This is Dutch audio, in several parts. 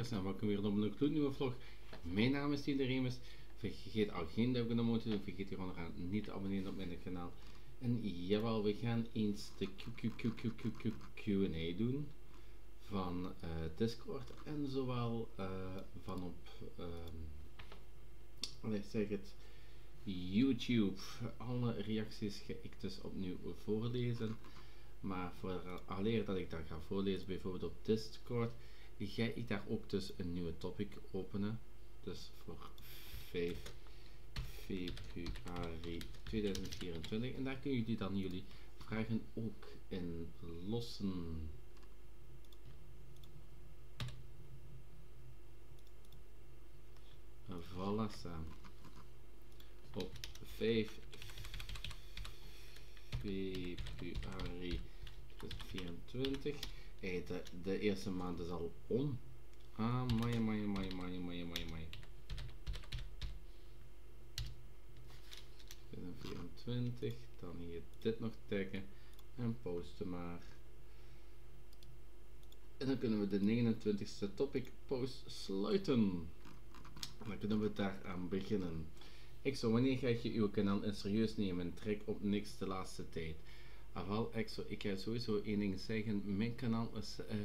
kijkers en welkom weer op een gloednieuwe vlog. Mijn naam is Tine Remus. Vergeet al geen duimpje naar te doen, vergeet hier onderaan niet te abonneren op mijn kanaal. En jawel, we gaan eens de Q&A doen van uh, Discord en zowel uh, van op, um, zeg het, YouTube. Alle reacties ga ik dus opnieuw voorlezen. Maar voor dat ik dat ga voorlezen, bijvoorbeeld op Discord, ga ik daar ook dus een nieuwe topic openen. Dus voor 5 februari 2024. En daar kunnen jullie dan jullie vragen ook in lossen. Voilà, staan. Op 5 februari 2024. Hey, de, eerste maand is al om. Ah, maya, maya, maya, maya, maya, maya, maya. 2024, dan hier dit nog taggen en posten maar. En dan kunnen we de 29ste topic post sluiten. En dan kunnen we daaraan beginnen. Ik zo, wanneer ga je uw kanaal serieus nemen en trek op niks de laatste tijd? Afal, ik, zo, ik ga sowieso één ding zeggen. Mijn kanaal is uh,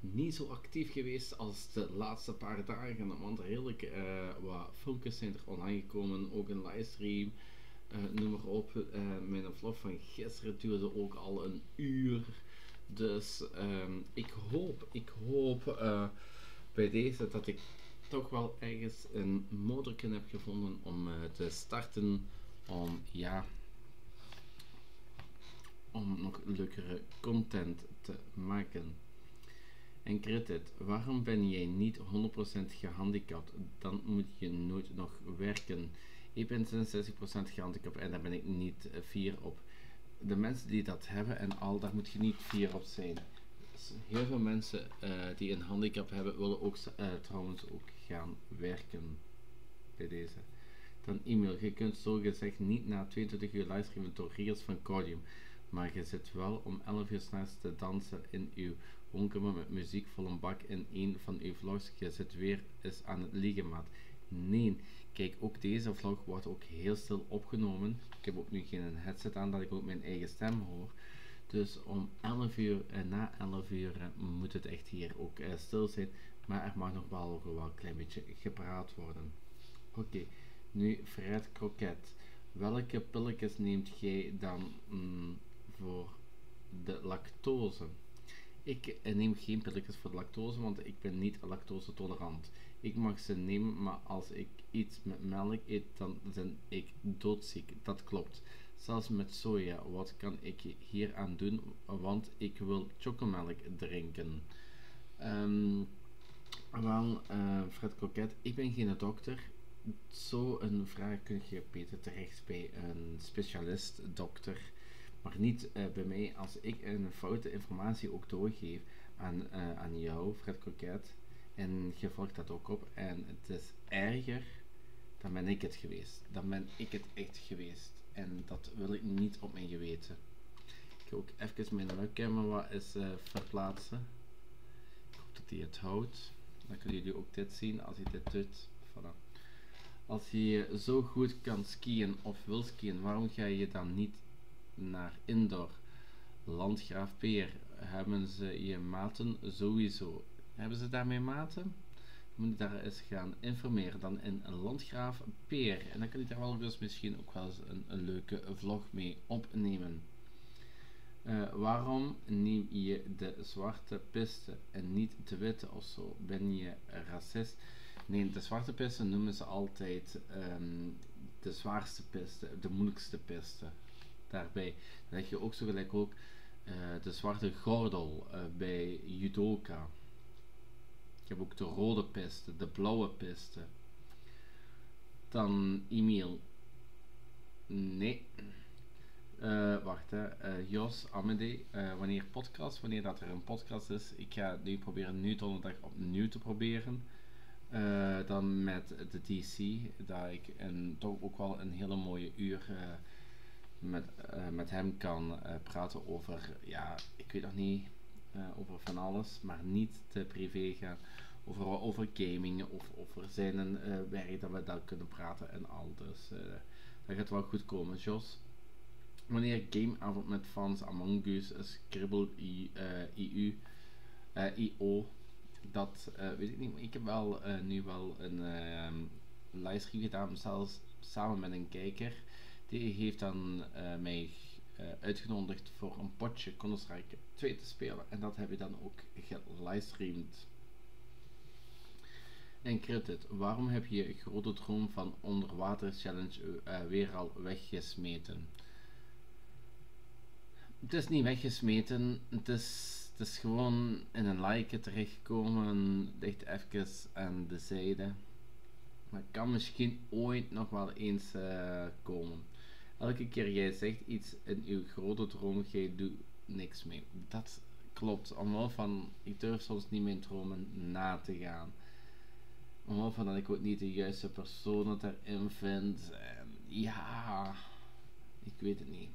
niet zo actief geweest als de laatste paar dagen. Want redelijk uh, wat filmpjes zijn er online gekomen. Ook een livestream. Uh, noem maar op. mijn vlog van gisteren duurde ook al een uur. Dus um, ik hoop, ik hoop bij deze dat ik toch wel ergens een motorken heb gevonden om te starten. Om ja om nog leukere content te maken. En credit, waarom ben jij niet 100% gehandicapt? Dan moet je nooit nog werken. Ik ben 66% gehandicapt en daar ben ik niet fier op. De mensen die dat hebben en al, daar moet je niet fier op zijn. Heel veel mensen uh, die een handicap hebben, willen ook uh, trouwens ook gaan werken bij deze. Dan e-mail. Je kunt zo gezegd niet na 22 uur livestreamen door regels van Codium maar je zit wel om 11 uur s'nachts te dansen in uw woonkamer met muziek vol een bak in een van uw vlogs. Je zit weer eens aan het liegen, maat. Nee, kijk, ook deze vlog wordt ook heel stil opgenomen. Ik heb ook nu geen headset aan dat ik ook mijn eigen stem hoor. Dus om 11 uur en eh, na 11 uur eh, moet het echt hier ook uh, stil zijn. Maar er mag nog wel, wel een klein beetje gepraat worden. Oké, nu Fred Kroket. Welke pilletjes neemt jij dan mm, voor de lactose. Ik neem geen pilletjes voor de lactose, want ik ben niet lactose tolerant. Ik mag ze nemen, maar als ik iets met melk eet, dan ben ik doodziek. Dat klopt. Zelfs met soja. Wat kan ik hier aan doen? Want ik wil chocomelk drinken. Um, wel, uh, Fred Coquet, ik ben geen dokter. Zo een vraag kun je beter terecht bij een specialist, dokter maar niet uh, bij mij als ik een foute informatie ook doorgeef aan, uh, aan jou, Fred Coquet, en je volgt dat ook op en het is erger, dan ben ik het geweest. Dan ben ik het echt geweest. En dat wil ik niet op mijn geweten. Ik ga ook even mijn webcam wat eens uh, verplaatsen. Ik hoop dat hij het houdt. Dan kunnen jullie ook dit zien als hij dit doet. Voilà. Als je zo goed kan skiën of wil skiën, waarom ga je dan niet naar indoor. Landgraaf Peer, hebben ze je maten sowieso. Hebben ze daarmee maten? moet je daar eens gaan informeren. Dan in Landgraaf Peer. En dan kan je daar wel dus misschien ook wel eens een, een leuke vlog mee opnemen. Uh, waarom neem je de zwarte piste en niet de witte of zo? Ben je racist? Nee, de zwarte piste noemen ze altijd um, de zwaarste piste, de moeilijkste piste daarbij. Dan heb je ook zo gelijk ook uh, de zwarte gordel uh, bij judoka. Ik heb ook de rode piste, de blauwe piste. Dan e-mail. Nee. Uh, wacht hè. Jos Amede. wanneer podcast, wanneer dat er een podcast is. Ik ga nu proberen nu donderdag opnieuw te proberen. dan met de DC. Dat ik een, toch ook wel een hele mooie uur met, uh, met hem kan uh, praten over, ja, ik weet nog niet, uh, over van alles, maar niet te privé gaan over, over gaming of over zijn werk dat we daar kunnen praten en al. Dus dat gaat wel goed komen, Jos. Wanneer gameavond met fans Among Us, Scribble EU, IO, dat weet ik niet, maar ik heb wel nu wel een livestream gedaan, zelfs samen met een kijker. Die heeft dan mij uitgenodigd voor een potje Counter-Strike 2 te spelen. En dat heb je dan ook gelivestreamd. En credit, waarom heb je grote droom van onderwater challenge uh, weer al weggesmeten? Het is niet weggesmeten, het is, het is gewoon in een like terechtgekomen, ligt even aan de zijde. Maar het kan misschien ooit nog wel eens komen. Elke keer jij zegt iets in uw grote droom, jij doet niks mee. Dat klopt, omwille van, ik durf soms niet mijn dromen na te gaan Omwille van dat ik ook niet de juiste personen erin vind. En ja, ik weet het niet.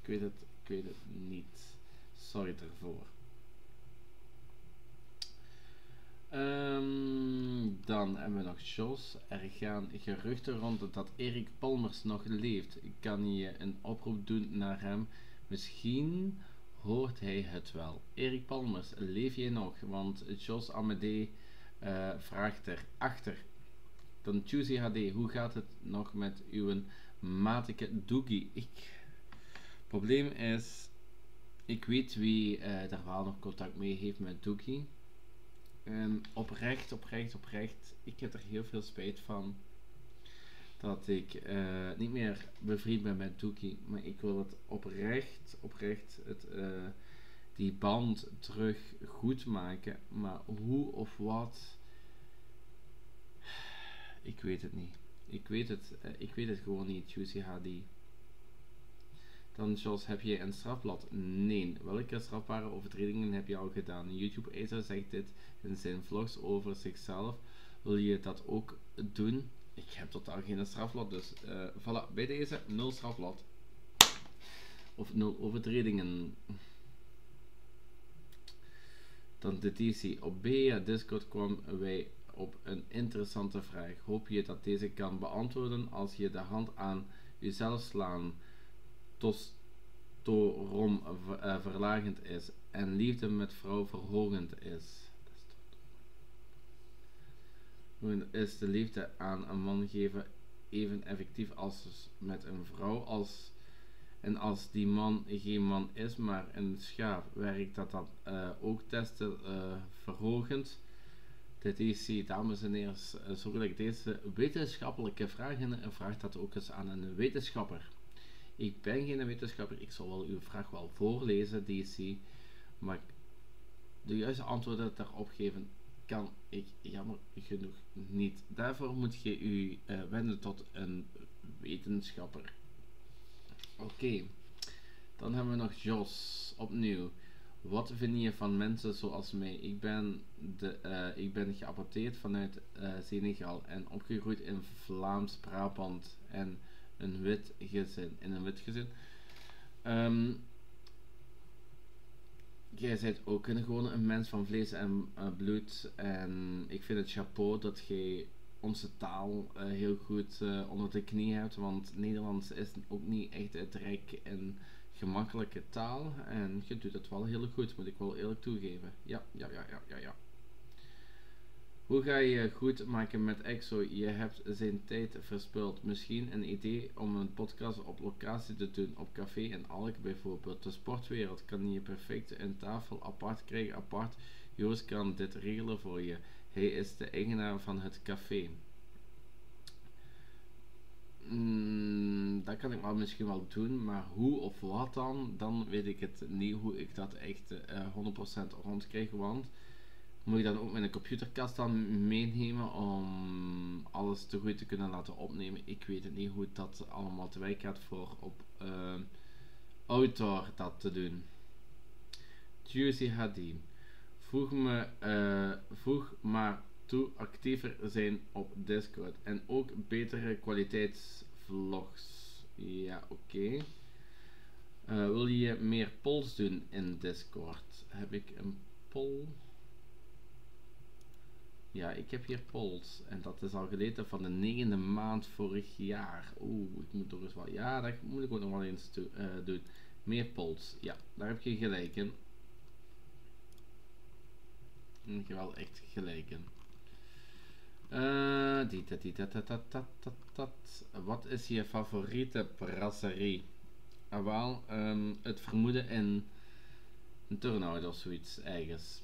Ik weet het, ik weet het niet. Sorry ervoor. Um, dan hebben we nog Jos. Er gaan geruchten rond dat Erik Palmers nog leeft. Kan je een oproep doen naar hem? Misschien hoort hij het wel. Erik Palmers, leef jij nog? Want Jos Amadee uh, vraagt erachter. Dan Choosy HD, hoe gaat het nog met uw matige Doogie? Ik. Probleem is, ik weet wie uh, daar wel nog contact mee heeft met Doogie. En oprecht, oprecht, oprecht, ik heb er heel veel spijt van dat ik uh, niet meer bevriend ben met Doogie. Maar ik wil het oprecht, oprecht, het, uh, die band terug goed maken. Maar hoe of wat, ik weet het niet. Ik weet het, uh, ik weet het gewoon niet, Juicy. Dan, Jos, heb je een strafblad? Nee. Welke strafbare overtredingen heb je al gedaan? YouTube-eter zegt dit in zijn vlogs over zichzelf. Wil je dat ook doen? Ik heb totaal geen strafblad, dus uh, voilà, bij deze nul strafblad. Of nul overtredingen. Dan de DC. Op BA Discord kwam wij op een interessante vraag. Hoop je dat deze kan beantwoorden als je de hand aan jezelf slaan torom uh, verlagend is en liefde met vrouw verhogend is. Is de liefde aan een man geven even effectief als met een vrouw als en als die man geen man is, maar een schaap, werkt dat dan uh, ook testen uh, verhogend? Dit is, dames en heren, zorg dat ik deze wetenschappelijke vragen vraag dat ook eens aan een wetenschapper. Ik ben geen wetenschapper, ik zal wel uw vraag wel voorlezen, DC, maar de juiste antwoorden daarop geven kan ik jammer genoeg niet. Daarvoor moet je u uh, wenden tot een wetenschapper. Oké, dan hebben we nog Jos opnieuw. Wat vind je van mensen zoals mij? Ik ben, de, uh, ik ben geadopteerd vanuit uh, Senegal en opgegroeid in Vlaams Brabant en een wit gezin. In een wit gezin. Um, jij bent ook een, gewoon een mens van vlees en uh, bloed. En ik vind het chapeau dat jij onze taal uh, heel goed uh, onder de knie hebt. Want Nederlands is ook niet echt het rijk en gemakkelijke taal. En je doet het wel heel goed, moet ik wel eerlijk toegeven. Ja, ja, ja, ja, ja, ja. Hoe ga je goed maken met EXO? Je hebt zijn tijd verspild. Misschien een idee om een podcast op locatie te doen, op café in Alk bijvoorbeeld. De sportwereld kan je perfect een tafel apart krijgen, apart. Joost kan dit regelen voor je. Hij is de eigenaar van het café. Mm, dat kan ik wel misschien wel doen, maar hoe of wat dan, dan weet ik het niet hoe ik dat echt uh, eh, 100% rondkrijg, want moet ik dan ook mijn computerkast dan meenemen om alles te goed te kunnen laten opnemen. Ik weet het niet hoe dat allemaal te werk gaat voor op uh, Outdoor dat te doen. Juicy HD. Voeg, me, uh, maar toe actiever zijn op Discord. En ook betere kwaliteitsvlogs. Ja, oké. Uh, wil je meer polls doen in Discord? Heb ik een poll? Ja, ik heb hier Pols. En dat is al geleden van de negende maand vorig jaar. Oeh, ik moet toch eens wat... Ja, dat moet ik ook nog wel eens uh, doen. Meer Pols. Ja, daar heb je gelijk in. Heb wel echt gelijk in. Die, dat, dat, dat, dat, Wat is je favoriete brasserie? Ah, wel, um, het vermoeden in een turnhout of zoiets ergens.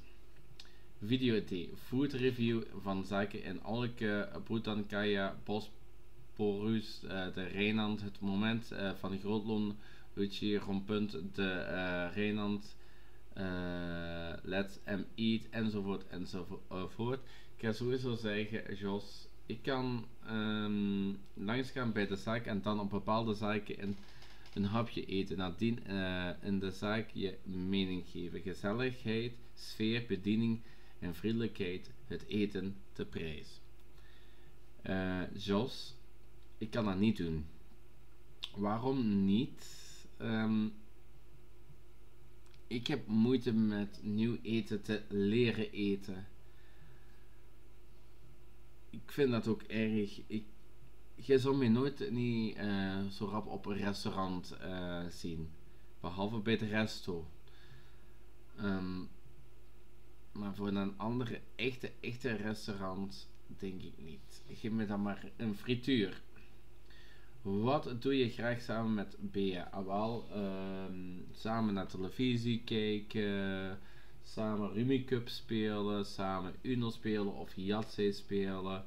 Video Food review van zaken in Alke, Bhutankaya, Bosporus, uh, de Rijnland, het moment uh, van Grootloon, Luigi, Rompunt, de uh, Rijnland, Let's M Eat, enzovoort, enzovoort. Ik ga sowieso zeggen, Jos, ik kan um, langsgaan bij de zaak en dan op bepaalde zaken in een hapje eten. Nadien uh, in de zaak je mening geven. Gezelligheid, sfeer, bediening en vriendelijkheid het eten te prijs. Uh, Jos, ik kan dat niet doen. Waarom niet? Um, ik heb moeite met nieuw eten te leren eten. Ik vind dat ook erg. Ik, je zou mij nooit niet uh, zo rap op een restaurant uh, zien. Behalve bij de resto. Um, maar voor een andere echte, echte restaurant denk ik niet. Geef me dan maar een frituur. Wat doe je graag samen met Bea? Ah, wel, um, samen naar televisie kijken, samen Rummikub spelen, samen Uno spelen of Yahtzee spelen.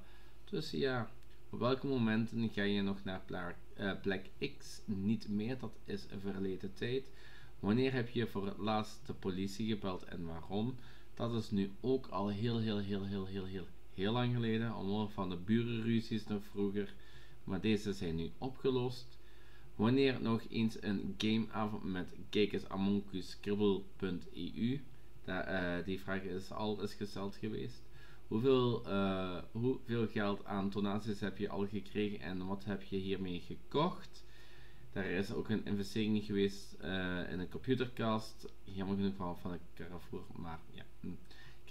Dus ja, op welke momenten ga je nog naar uh, plek X? Niet meer, dat is een verleden tijd. Wanneer heb je voor het laatst de politie gebeld en waarom? Dat is nu ook al heel, heel, heel, heel, heel, heel, heel lang geleden. Omwille van de burenruzies nog vroeger. Maar deze zijn nu opgelost. Wanneer nog eens een gameavond met kijkers amonkuscribbel.eu. Uh, die vraag is al eens gesteld geweest. Hoeveel, uh, hoeveel geld aan tonaties heb je al gekregen en wat heb je hiermee gekocht? Daar is ook een investering geweest uh, in een computerkast. Jammer genoeg van, van de Carrefour, maar ja.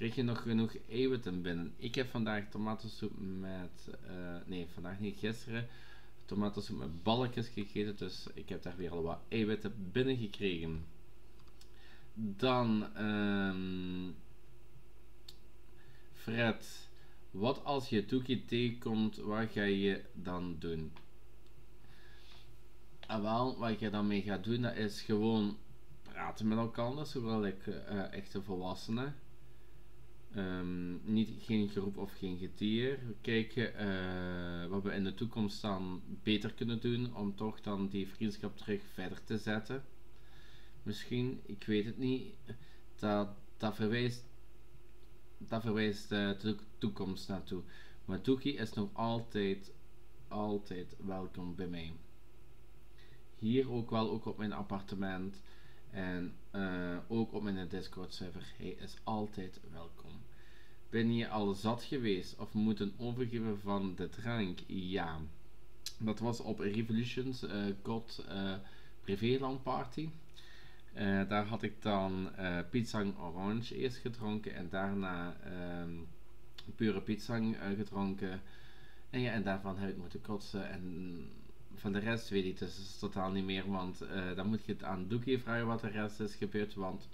Krijg je nog genoeg eiwitten binnen? Ik heb vandaag tomatensoep met, uh, nee vandaag niet, gisteren tomatensoep met balkjes gegeten. Dus ik heb daar weer al wat eiwitten binnen gekregen. Dan, um, Fred, wat als je Toekie tegenkomt, wat ga je dan doen? En wel, wat je dan mee gaat doen, dat is gewoon praten met elkaar, zowel ik uh, echte volwassenen. Um, niet, geen geroep of geen getier. Kijken uh, wat we in de toekomst dan beter kunnen doen om toch dan die vriendschap terug verder te zetten. Misschien, ik weet het niet. Dat, dat verwijst, dat verwijst de toekomst naartoe. Maar Toekie is nog altijd, altijd welkom bij mij hier ook wel ook op mijn appartement. En uh, ook op mijn Discord server. Hij is altijd welkom. Ben je al zat geweest of moeten overgeven van de drank? Ja. Dat was op Revolutions uh, God uh, Privéland Party. Daar had ik dan uh, Pizzang Orange eerst gedronken en daarna uh, pure Pizzang gedronken. En ja, en daarvan heb ik moeten kotsen en van de rest weet ik dus totaal niet meer, want uh, dan moet je het aan Doekie vragen wat de rest is gebeurd, want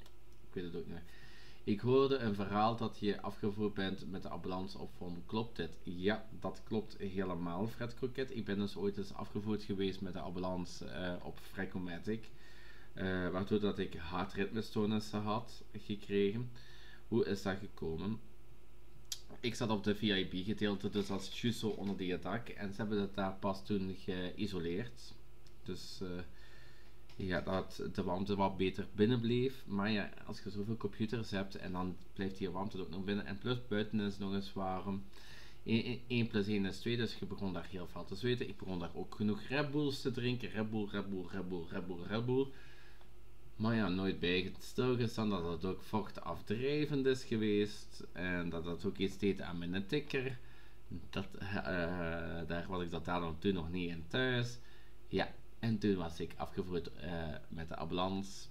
ik weet het ook niet. Ik hoorde een verhaal dat je afgevoerd bent met de ambulance op van klopt dit? Ja, dat klopt helemaal, Fred Croquet. Ik ben dus ooit eens afgevoerd geweest met de ambulance uh, op Frecomatic. Uh, waardoor dat ik hartritmestoornissen had gekregen. Hoe is dat gekomen? Ik zat op de VIP-gedeelte, dus als juist zo onder die dak. En ze hebben het daar pas toen geïsoleerd. Dus uh, ja, dat de warmte wat beter binnen bleef. Maar ja, als je zoveel computers hebt en dan blijft die warmte ook nog binnen. En plus buiten is nog eens warm. 1 plus 1 is 2, dus je begon daar heel veel te zweten. Ik begon daar ook genoeg Red Bulls te drinken. Red Bull, Red Bull, Red Bull, Red Bull, Red Bull. Maar ja, nooit bij stilgestaan dat het ook vochtafdrijvend is geweest. En dat het ook iets deed aan mijn tikker. Dat, uh, daar was ik dat daar toen nog niet in thuis. Ja, en toen was ik afgevoerd uh, met de ambulance.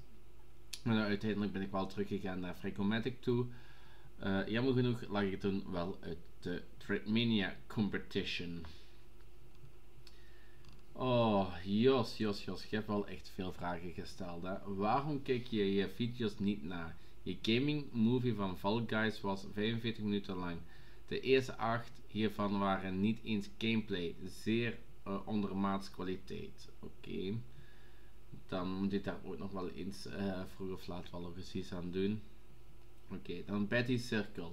Maar uiteindelijk ben ik wel teruggegaan naar Frecomatic toe. Jammer genoeg lag ik toen wel uit de Trackmania Competition. Oh, Jos, Jos, Jos, je hebt wel echt veel vragen gesteld. Hè? Waarom kijk je je video's niet na? Je gaming movie van Fall Guys was 45 minuten lang. De eerste acht hiervan waren niet eens gameplay, zeer uh, ondermaats kwaliteit. Oké. Dan moet je daar ook nog wel eens uh, vroeg of laat wel precies aan doen. Oké, dan Betty Circle.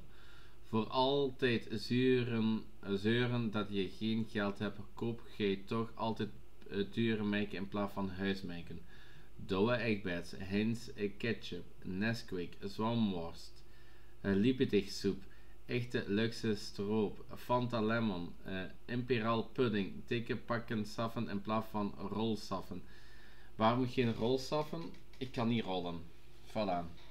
Voor altijd zeuren, zeuren dat je geen geld hebt, koop je toch altijd uh, dure merken in plaats van huismerken. Douwe Eggbeds, Heinz Ketchup, Nesquik, Zwamworst, uh, soep, echte luxe stroop, Fanta Lemon, uh, Imperial Pudding, dikke pakken saffen in plaats van rolsaffen. Waarom geen rolsaffen? Ik kan niet rollen. Voilà.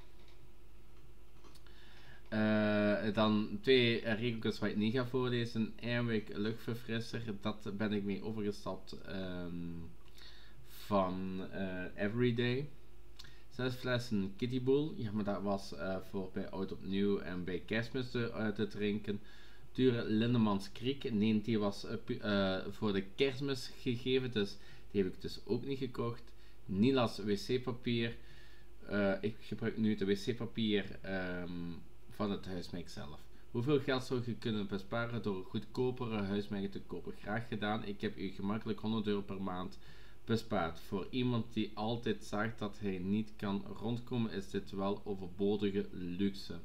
Uh, dan twee regeltjes waar ik niet ga voorlezen. Airwick luchtverfrisser, dat ben ik mee overgestapt um, van uh, Everyday. Zes flessen Kitty Bull, ja maar dat was uh, voor bij Oud Opnieuw en bij kerstmis te, te drinken. Dure Lindemans Kriek, nee die was voor de kerstmis gegeven, dus die heb ik dus ook niet gekocht. Nilas wc-papier, ik gebruik nu de wc-papier um, van het huismerk zelf. Hoeveel geld zou je kunnen besparen door goedkopere huismerken te kopen? Graag gedaan. Ik heb u gemakkelijk 100 euro per maand bespaard. Voor iemand die altijd zegt dat hij niet kan rondkomen, is dit wel overbodige luxe.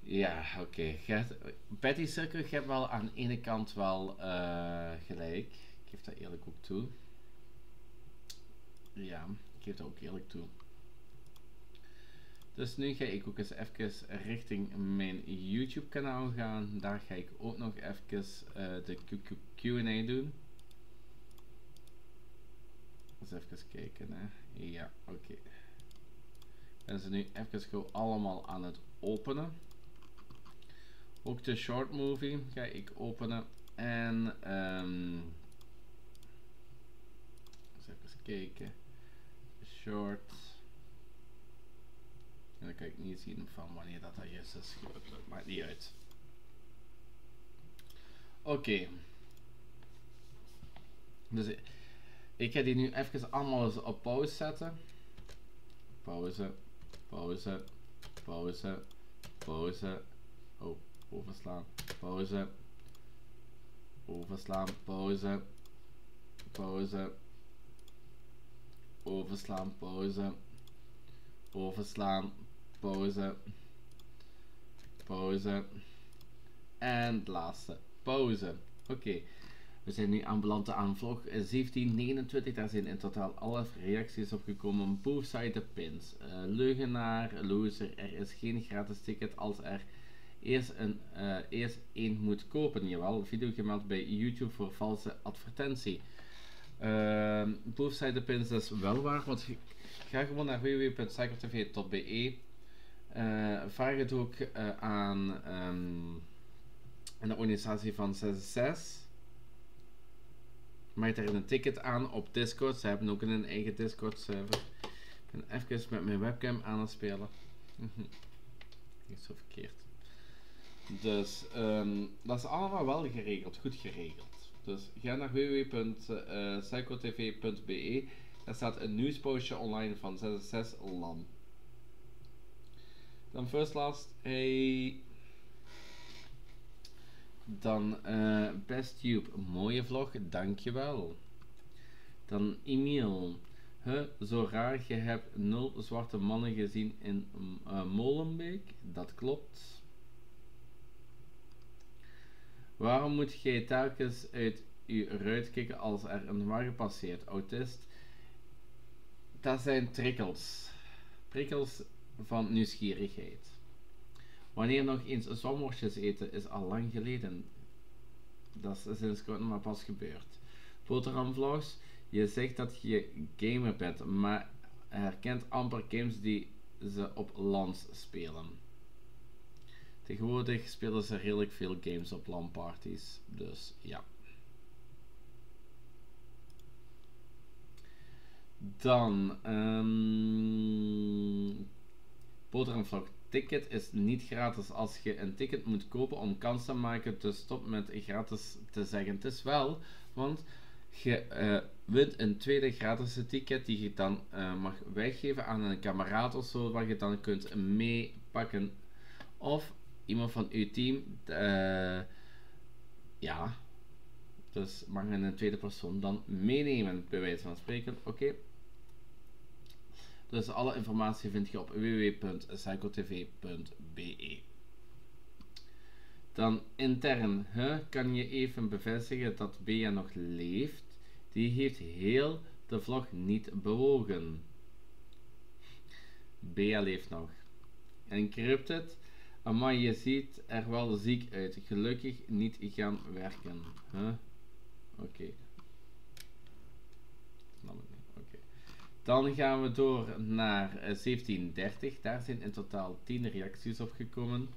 Ja, oké. Okay. Betty Circle, je hebt wel aan de ene kant wel uh, gelijk. Ik geef dat eerlijk ook toe. Ja, ik geef dat ook eerlijk toe. Dus nu ga ik ook eens even richting mijn YouTube kanaal gaan. Daar ga ik ook nog even uh, de Q&A doen. Eens even kijken. Hè. Ja, oké. Okay. Ben ze nu even gewoon allemaal aan het openen. Ook de short movie ga ik openen. En um, eens even kijken. Short. En dan kan ik niet zien van wanneer dat, dat juist is geüpload. Maakt niet uit. Oké. Dus ik ga die nu even allemaal eens op pauze zetten. Pauze, pauze, pauze, pauze. Oh, overslaan. Pauze. Overslaan, pauze. Pauze. Overslaan, pauze. Overslaan, pauze, pauze en laatste pauze. Oké, we zijn nu aanbeland aan vlog 1729. Daar zijn in totaal 11 reacties op gekomen. Both pins. Uh, leugenaar, loser. Er is geen gratis ticket als er eerst een, uh, eerst één moet kopen. Jawel, video gemeld bij YouTube voor valse advertentie. Uh, pins is wel waar, want ga gewoon naar www.cycletv.be vraag het ook uh, aan um, een organisatie van 66. Maak daar een ticket aan op Discord. Ze hebben ook een eigen Discord server. Ik ben even met mijn webcam aan het spelen. Niet zo verkeerd. Dus um, dat is allemaal wel geregeld, goed geregeld. Dus ga naar www.psychotv.be. Eh, daar staat een nieuwspostje online van 66 LAN. Dan first last, hey. Dan uh, Best Tube, mooie vlog, dankjewel. Dan Emiel. Huh, zo raar, je hebt nul zwarte mannen gezien in uh, Molenbeek. Dat klopt. Waarom moet jij telkens uit je ruit kijken als er een wagen passeert? Autist. Dat zijn trickles. Prikkels van nieuwsgierigheid. Wanneer nog eens zwamworstjes eten is al lang geleden. Dat is sinds kort maar pas gebeurd. Boterhamvlogs, je zegt dat je gamer bent, maar herkent amper games die ze op LANs spelen. Tegenwoordig spelen ze redelijk veel games op LAN-parties, dus ja. Dan, um, boterhamvlog ticket is niet gratis. Als je een ticket moet kopen om kans te maken, dus stop met gratis te zeggen. Het is wel, want je uh, wint een tweede gratis ticket die je dan uh, mag weggeven aan een kameraad of zo, waar je dan kunt meepakken. Of iemand van uw team, uh, ja, dus mag een tweede persoon dan meenemen, bij wijze van spreken. Oké. Dus alle informatie vind je op www.psychotv.be. Dan intern, hè, kan je even bevestigen dat Bea nog leeft. Die heeft heel de vlog niet bewogen. Bea leeft nog. Encrypted, maar je ziet er wel ziek uit. Gelukkig niet gaan werken. Oké. Dan gaan we door naar 1730. Eh, Daar zijn in totaal 10 reacties op gekomen.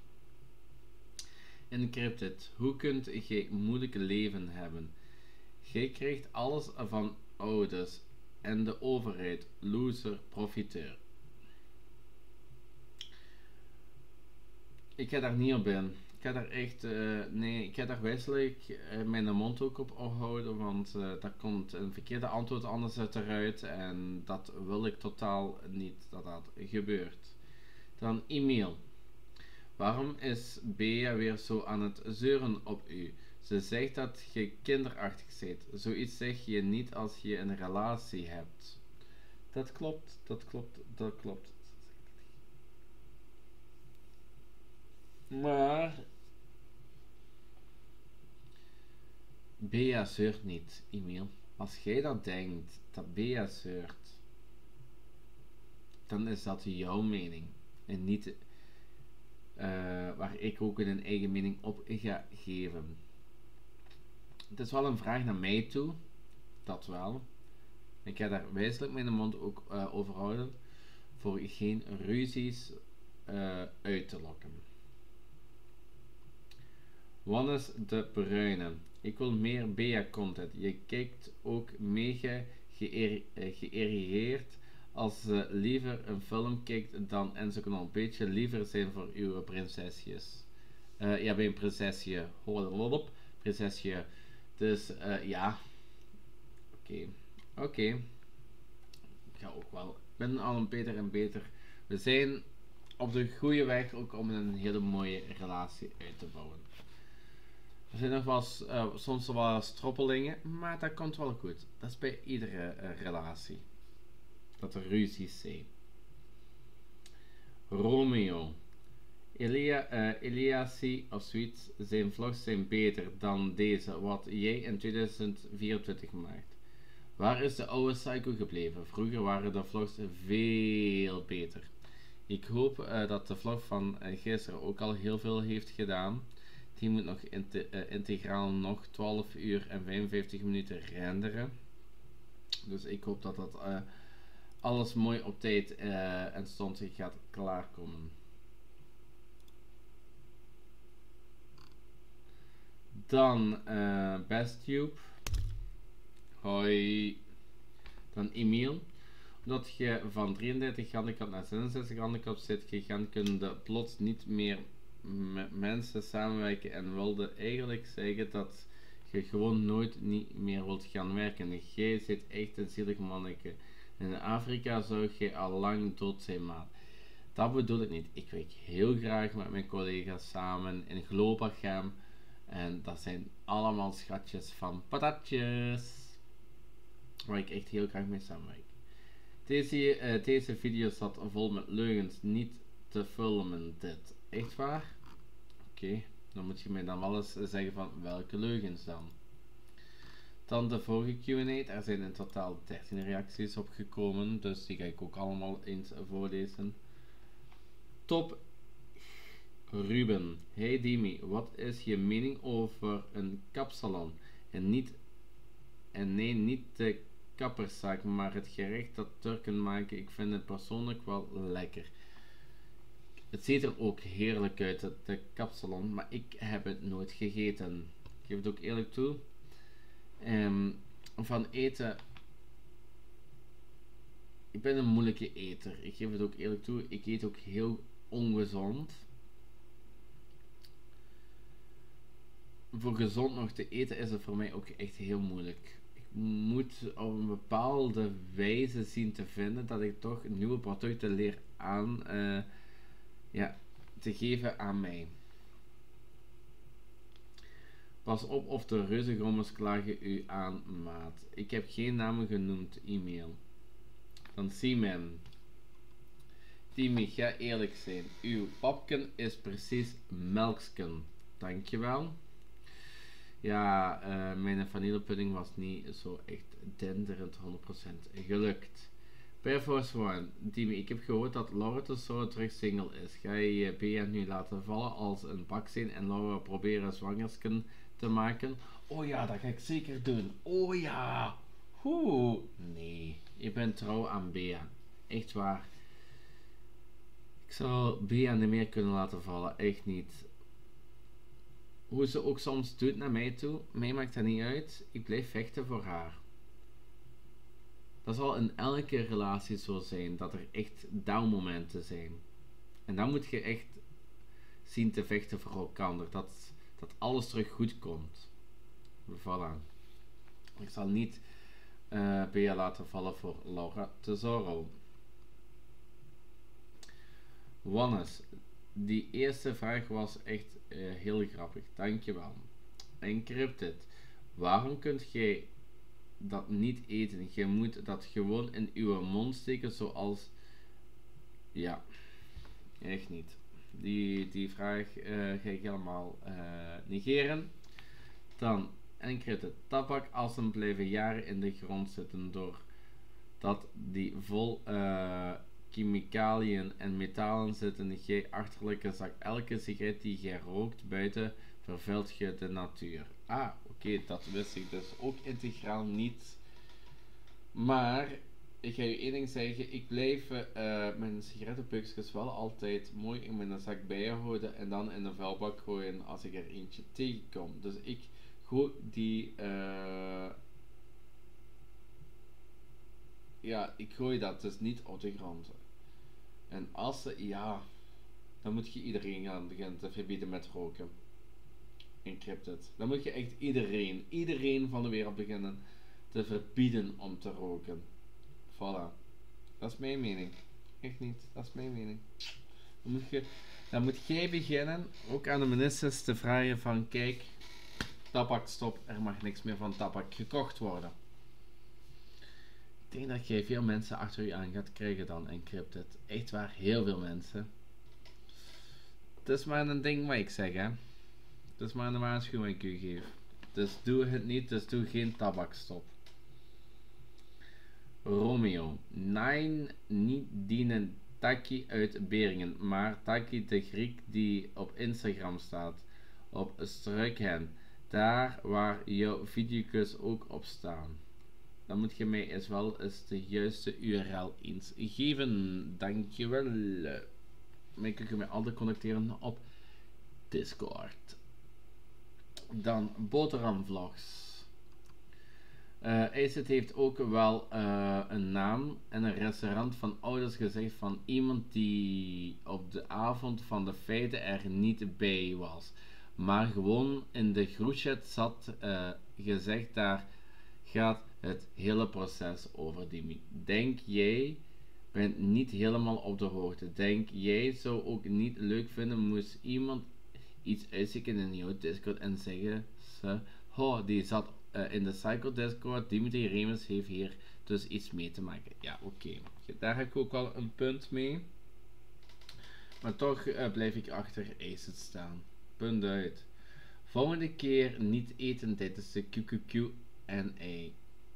Encrypted. Hoe kunt je moeilijk leven hebben? Jij krijgt alles van ouders en de overheid. Loser, profiteur. Ik ga daar niet op in. Ik ga daar echt, uh, nee, ik ga daar wijselijk uh, mijn mond ook op houden, want uh, daar komt een verkeerde antwoord anders uit eruit en dat wil ik totaal niet dat dat gebeurt. Dan e-mail. Waarom is Bea weer zo aan het zeuren op u? Ze zegt dat je kinderachtig bent. Zoiets zeg je niet als je een relatie hebt. Dat klopt, dat klopt, dat klopt. Maar. Bea zeurt niet, Emiel. Als jij dat denkt, dat Bea zeurt, dan is dat jouw mening. En niet uh, waar ik ook een eigen mening op ga geven. Het is wel een vraag naar mij toe. Dat wel. Ik ga daar wijselijk mijn mond ook uh, over houden. Voor geen ruzies uh, uit te lokken. Wannes de Bruine. Ik wil meer Bea-content. Je kijkt ook mega geïrriteerd als ze liever een film kijkt dan en ze kunnen een beetje liever zijn voor uw prinsesjes. Uh, ja, bij een prinsesje. op, prinsesje. Dus uh, ja. Oké. Oké. Ik ga ook wel. Ik ben al een beter en beter. We zijn op de goede weg ook om een hele mooie relatie uit te bouwen. Er zijn nog wel uh, soms wel stroppelingen, maar dat komt wel goed. Dat is bij iedere uh, relatie. Dat er ruzies zijn. Romeo. Elia, Eliassi of zoiets, zijn vlogs zijn beter dan deze, wat jij in 2024 maakt. Waar is de oude Psycho gebleven? Vroeger waren de vlogs veel beter. Ik hoop dat de vlog van gisteren ook al heel veel heeft gedaan. Die moet nog uh, integraal nog 12 uur en 55 minuten renderen. Dus ik hoop dat dat alles mooi op tijd en stond gaat klaarkomen. Dan BestTube. Hoi. Dan Emiel. Omdat je van 33 handicap naar 66 handicap zit gegaan, kunnen plots niet meer met mensen samenwerken en wilde eigenlijk zeggen dat je gewoon nooit niet meer wilt gaan werken. Jij zit echt een zielig manneke. In Afrika zou je al lang dood zijn, maar dat bedoel ik niet. Ik werk heel graag met mijn collega's samen in Globa gaan en dat zijn allemaal schatjes van patatjes. Waar ik echt heel graag mee samenwerk. Deze, uh, deze video zat vol met leugens. Niet te filmen dit. Echt waar? Oké, dan moet je mij dan wel eens zeggen van welke leugens dan. Dan de vorige Q&A. Er zijn in totaal 13 reacties op gekomen. Dus die ga ik ook allemaal eens voorlezen. Top Ruben, hey Dimi, wat is je mening over een kapsalon? En niet, en nee, niet de kapperszaak, maar het gerecht dat Turken maken. Ik vind het persoonlijk wel lekker. Het ziet er ook heerlijk uit, de kapsalon, maar ik heb het nooit gegeten. Ik geef het ook eerlijk toe. Um, van eten. Ik ben een moeilijke eter. Ik geef het ook eerlijk toe. Ik eet ook heel ongezond. Voor gezond nog te eten is het voor mij ook echt heel moeilijk. Ik moet op een bepaalde wijze zien te vinden dat ik toch nieuwe producten leer aan uh, ja, te geven aan mij. Pas op of de reuzengrommers klagen u aan, maat. Ik heb geen namen genoemd, e-mail. Van Siemen. Timmy, ga eerlijk zijn. Uw papken is precies melksken. Dankjewel. Ja, uh, mijn vanillepudding was niet zo echt denderend 100% gelukt. Per Force One, Timmy, ik heb gehoord dat Laura zo terug single is. Ga je Bea nu laten vallen als een baksteen en Laura proberen zwangersken te maken? Oh ja, dat ga ik zeker doen. Oh ja. Hoe? Nee, ik ben trouw aan Bea. Echt waar. Ik zou Bea niet meer kunnen laten vallen. Echt niet. Hoe ze ook soms doet naar mij toe, mij maakt dat niet uit. Ik blijf vechten voor haar. Dat zal in elke relatie zo zijn, dat er echt down momenten zijn. En dan moet je echt zien te vechten voor elkaar, dat, dat alles terug goed komt. Voilà. Ik zal niet uh, Bea laten vallen voor Laura Tesoro. Wannes, die eerste vraag was echt uh, heel grappig. Dankjewel. Encrypted. Waarom kunt jij dat niet eten? Je moet dat gewoon in uw mond steken zoals... Ja, echt niet. Die, die vraag uh, ga ik helemaal uh, negeren. Dan, encrypted. Tabakassen blijven jaren in de grond zitten doordat die vol... Uh, chemicaliën en metalen zitten je achterlijke zak. Elke sigaret die je rookt buiten vervuilt je de natuur. Ah, oké, dat wist ik dus ook integraal niet. Maar ik ga je één ding zeggen: ik blijf uh, mijn sigarettenpukjes wel altijd mooi in mijn zak bijhouden en dan in de vuilbak gooien als ik er eentje tegenkom. Dus ik gooi die. Uh, ja, ik gooi dat dus niet op de grond. En als ze, ja, dan moet je iedereen gaan beginnen te verbieden met roken. Dan moet je echt iedereen, iedereen van de wereld beginnen te verbieden om te roken. Voilà. Dat is mijn mening. Echt niet. Dat is mijn mening. Dan moet, je, dan moet jij beginnen, ook aan de ministers, te vragen van kijk, tabakstop, er mag niks meer van tabak gekocht worden. Ik denk dat jij veel mensen achter je aan gaat krijgen dan encrypted. Echt waar, heel veel mensen. Het is maar een ding wat ik zeg, hè. Het is maar een waarschuwing ik u geef. Dus doe het niet, dus doe geen tabakstop. Romeo. Nee, niet dienen Taki uit Beringen, maar Taki de Griek die op Instagram staat. Op Struikhen. Daar waar jouw video's ook op staan dan moet je mij eens wel eens de juiste URL eens geven. Dankjewel. Kun je mij altijd connecteren op Discord. Dan Boterham Vlogs. Uh, heeft ook wel uh, een naam en een restaurant van ouders gezegd van iemand die op de avond van de feiten er niet bij was. Maar gewoon in de groepchat zat uh, gezegd daar gaat het hele proces over Denk jij bent niet helemaal op de hoogte. Denk jij zou ook niet leuk vinden moest iemand iets uitzoeken in jouw Discord en zeggen ze, oh, die zat uh, in de Cycle Discord, Dimitri Remus heeft hier dus iets mee te maken. Ja, oké. Daar heb ik ook wel een punt mee. Maar toch uh, blijf ik achter Acid staan. Punt uit. Volgende keer niet eten tijdens de QQQ en A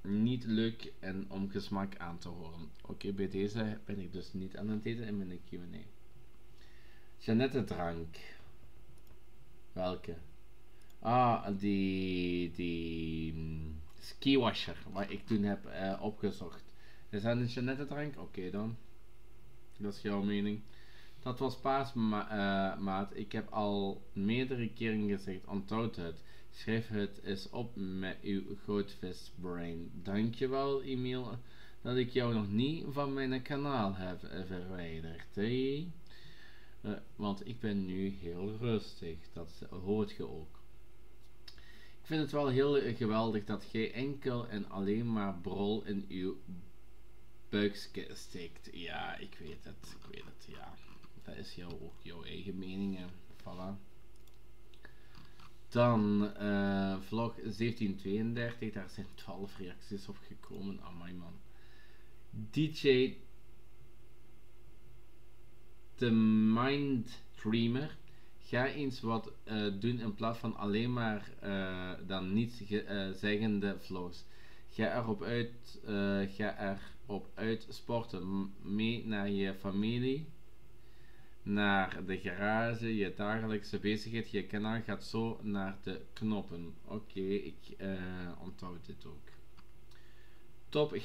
niet leuk en om gesmak aan te horen. Oké, bij deze ben ik dus niet aan het eten in mijn Q&A. Jeannette drank. Welke? Ah, die, die mm, skiwasher, wat ik toen heb uh, opgezocht. Is dat een Jeannette drank? Oké dan. Dat is jouw mening. Dat was paas, uh, maat. Ik heb al meerdere keren gezegd, onthoud het. Schrijf het eens op met uw goudvisbrain. Dankjewel, Emiel, dat ik jou nog niet van mijn kanaal heb verwijderd. Hey? Eh, want ik ben nu heel rustig. Dat hoort je ook. Ik vind het wel heel geweldig dat jij enkel en alleen maar brol in uw buikje steekt. Ja, ik weet het. Ik weet het, ja. Dat is jou, ook jouw eigen mening. Dan uh, vlog 1732. Daar zijn 12 reacties op gekomen. Amai man. DJ The Mind Dreamer. Ga eens wat uh, doen in plaats van alleen maar uh, dan niets uh, zeggende vlogs. Ga erop uit, ga erop uit sporten. Mee naar je familie. Naar de garage, je dagelijkse bezigheid. Je kanaal gaat zo naar de knoppen. Oké, ik onthoud dit ook. Top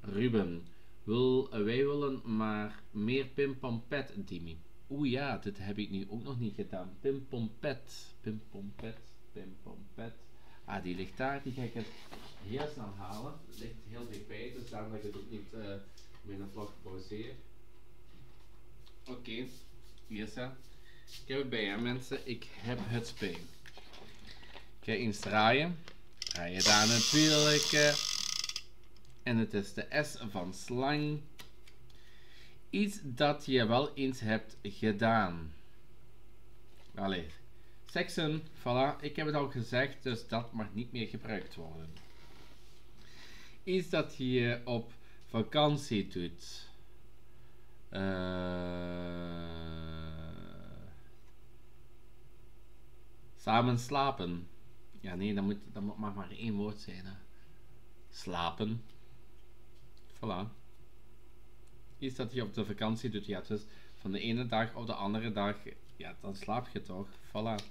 Ruben. Wil, wij willen maar meer pimpompet, Dimi. Oeh ja, dit heb ik nu ook nog niet gedaan. Pimpompet, pimpompet, pimpompet. Ah, die ligt daar. Die ga ik het heel snel halen. Ligt heel dichtbij, dus daarom dat ik het ook niet uh, met een vlog pauzeer. Oké, hier staat. Ik heb het bij hè, mensen. Ik heb het speel. Ik ga eens draaien. Draai je daar natuurlijk. Uh, en het is de S van slang. Iets dat je wel eens hebt gedaan. Allee. Seksen, voilà, ik heb het al gezegd, dus dat mag niet meer gebruikt worden. Iets dat je op vakantie doet. Uh, samen slapen. Ja, nee, dat, moet, mag maar één woord zijn. Slapen. Voilà. Iets dat je op de vakantie doet. Ja, dus van de ene dag op de andere dag. Ja, dan slaap je toch. Voilà.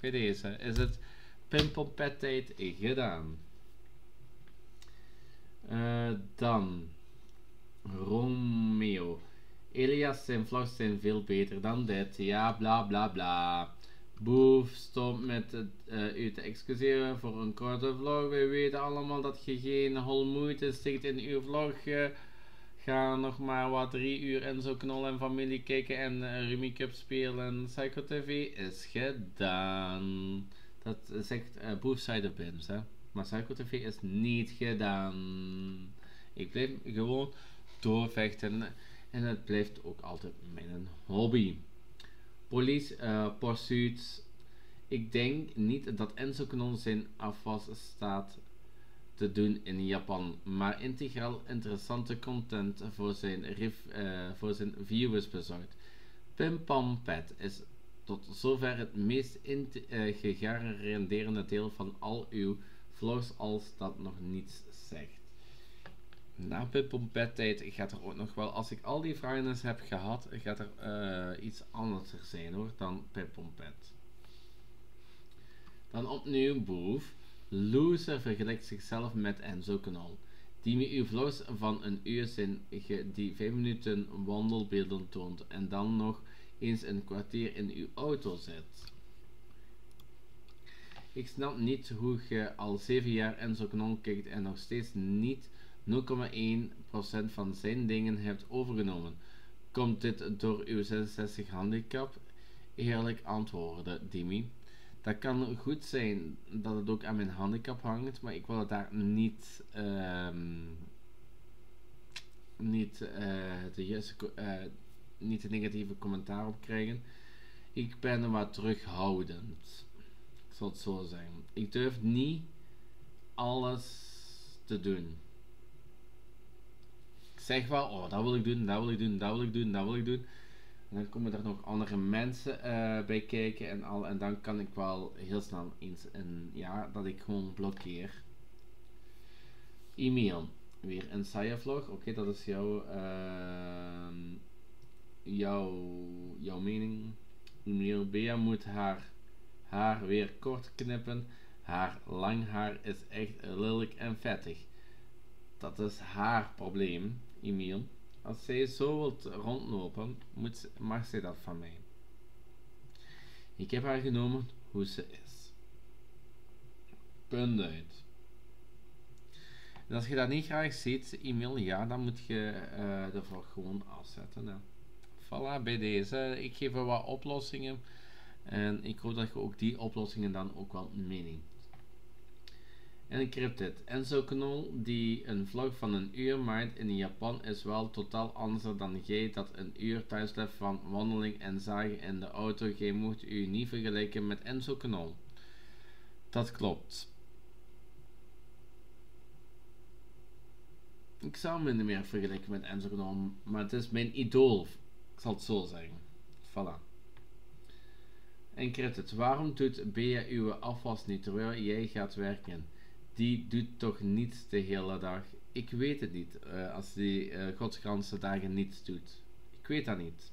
Bij deze is het tijd gedaan. Uh, dan. Romeo. Elias zijn vlogs zijn veel beter dan dit. Ja, bla bla bla. Boef, stop met het, uh, u te excuseren voor een korte vlog. Wij weten allemaal dat je geen hol moeite stikt in uw vlog. ga nog maar wat drie uur en zo knol en familie kijken en uh, Cup spelen. Psycho TV is gedaan. Dat zegt uh, Boef Side Pims, hè. Maar Psycho TV is niet gedaan. Ik blijf gewoon doorvechten. En het blijft ook altijd mijn hobby. Police uh, Pursuits. Ik denk niet dat Enzo Canon zijn afwas staat te doen in Japan, maar integraal interessante content voor zijn, uh, voor zijn viewers bezorgt. Pim is tot zover het meest uh, gegarandeerde deel van al uw vlogs als dat nog niets zegt na tijd gaat er ook nog wel, als ik al die vragen heb gehad, gaat er uh, iets anders zijn hoor, dan Pimpompet. Dan opnieuw Boef. Loser vergelijkt zichzelf met Enzo Knol. Die me uw vlogs van een uur die 5 minuten wandelbeelden toont en dan nog eens een kwartier in uw auto zet. Ik snap niet hoe je al 7 jaar Enzo Knol kijkt en nog steeds niet 0,1% van zijn dingen hebt overgenomen. Komt dit door uw 66 handicap? Eerlijk antwoorden, Dimi. Dat kan goed zijn dat het ook aan mijn handicap hangt, maar ik wil het daar niet, um, niet, uh, juiste, uh, niet de negatieve commentaar op krijgen. Ik ben wat terughoudend. Ik zal het zo zeggen. Ik durf niet alles te doen zeg wel, oh, dat wil ik doen, dat wil ik doen, dat wil ik doen, dat wil ik doen. En dan komen er nog andere mensen uh, bij kijken en al. En dan kan ik wel heel snel eens een, ja, dat ik gewoon blokkeer. E-mail. Weer een saaie vlog. Oké, dat is jouw, uh, jouw, jouw mening. E-mail. Bea moet haar haar weer kort knippen. Haar lang haar is echt lelijk en vettig. Dat is haar probleem. Emiel. Als zij zo wilt rondlopen, moet, mag zij dat van mij. Ik heb haar genomen hoe ze is. Punt uit. Als je dat niet graag ziet, e-mail, ja, dan moet je uh, ervoor gewoon afzetten. Hè. Voilà, bij deze. Ik geef er wat oplossingen. En ik hoop dat je ook die oplossingen dan ook wel meeneemt. En Encrypted. Enzo Knol, die een vlog van een uur maakt in Japan, is wel totaal anders dan jij dat een uur thuisleft van wandeling en zagen in de auto. Jij moet u niet vergelijken met Enzo Knol. Dat klopt. Ik zou me niet meer vergelijken met Enzo Knol, maar het is mijn idool. Ik zal het zo zeggen. Voilà. En Credit, waarom doet Bea uw afwas niet terwijl jij gaat werken? Die doet toch niets de hele dag? Ik weet het niet, uh, als die uh, dagen niets doet. Ik weet dat niet.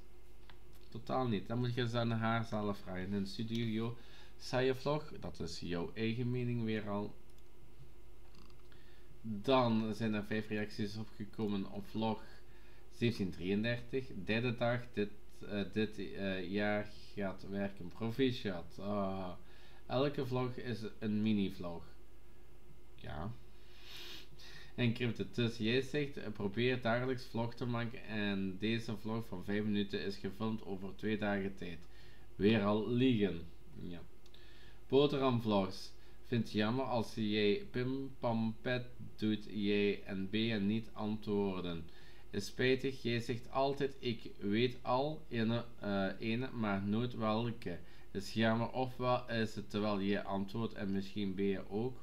Totaal niet. Dan moet je eens aan haar zelf vragen. In Studio Saaie vlog, dat is jouw eigen mening weer al. Dan zijn er vijf reacties opgekomen op vlog 1733. Derde dag, dit, uh, dit jaar gaat werken. Proficiat. Uh, elke vlog is een mini-vlog. Ja. En Crypto, dus jij zegt probeer dagelijks vlog te maken en deze vlog van 5 minuten is gefilmd over 2 dagen tijd. Weer al liegen. Ja. Boterhamvlogs. Vind je jammer als jij pim pam pet doet jij en B niet antwoorden. Is spijtig, jij zegt altijd ik weet al ene, uh, ene maar nooit welke. Is jammer ofwel is het terwijl je antwoordt en misschien B ook.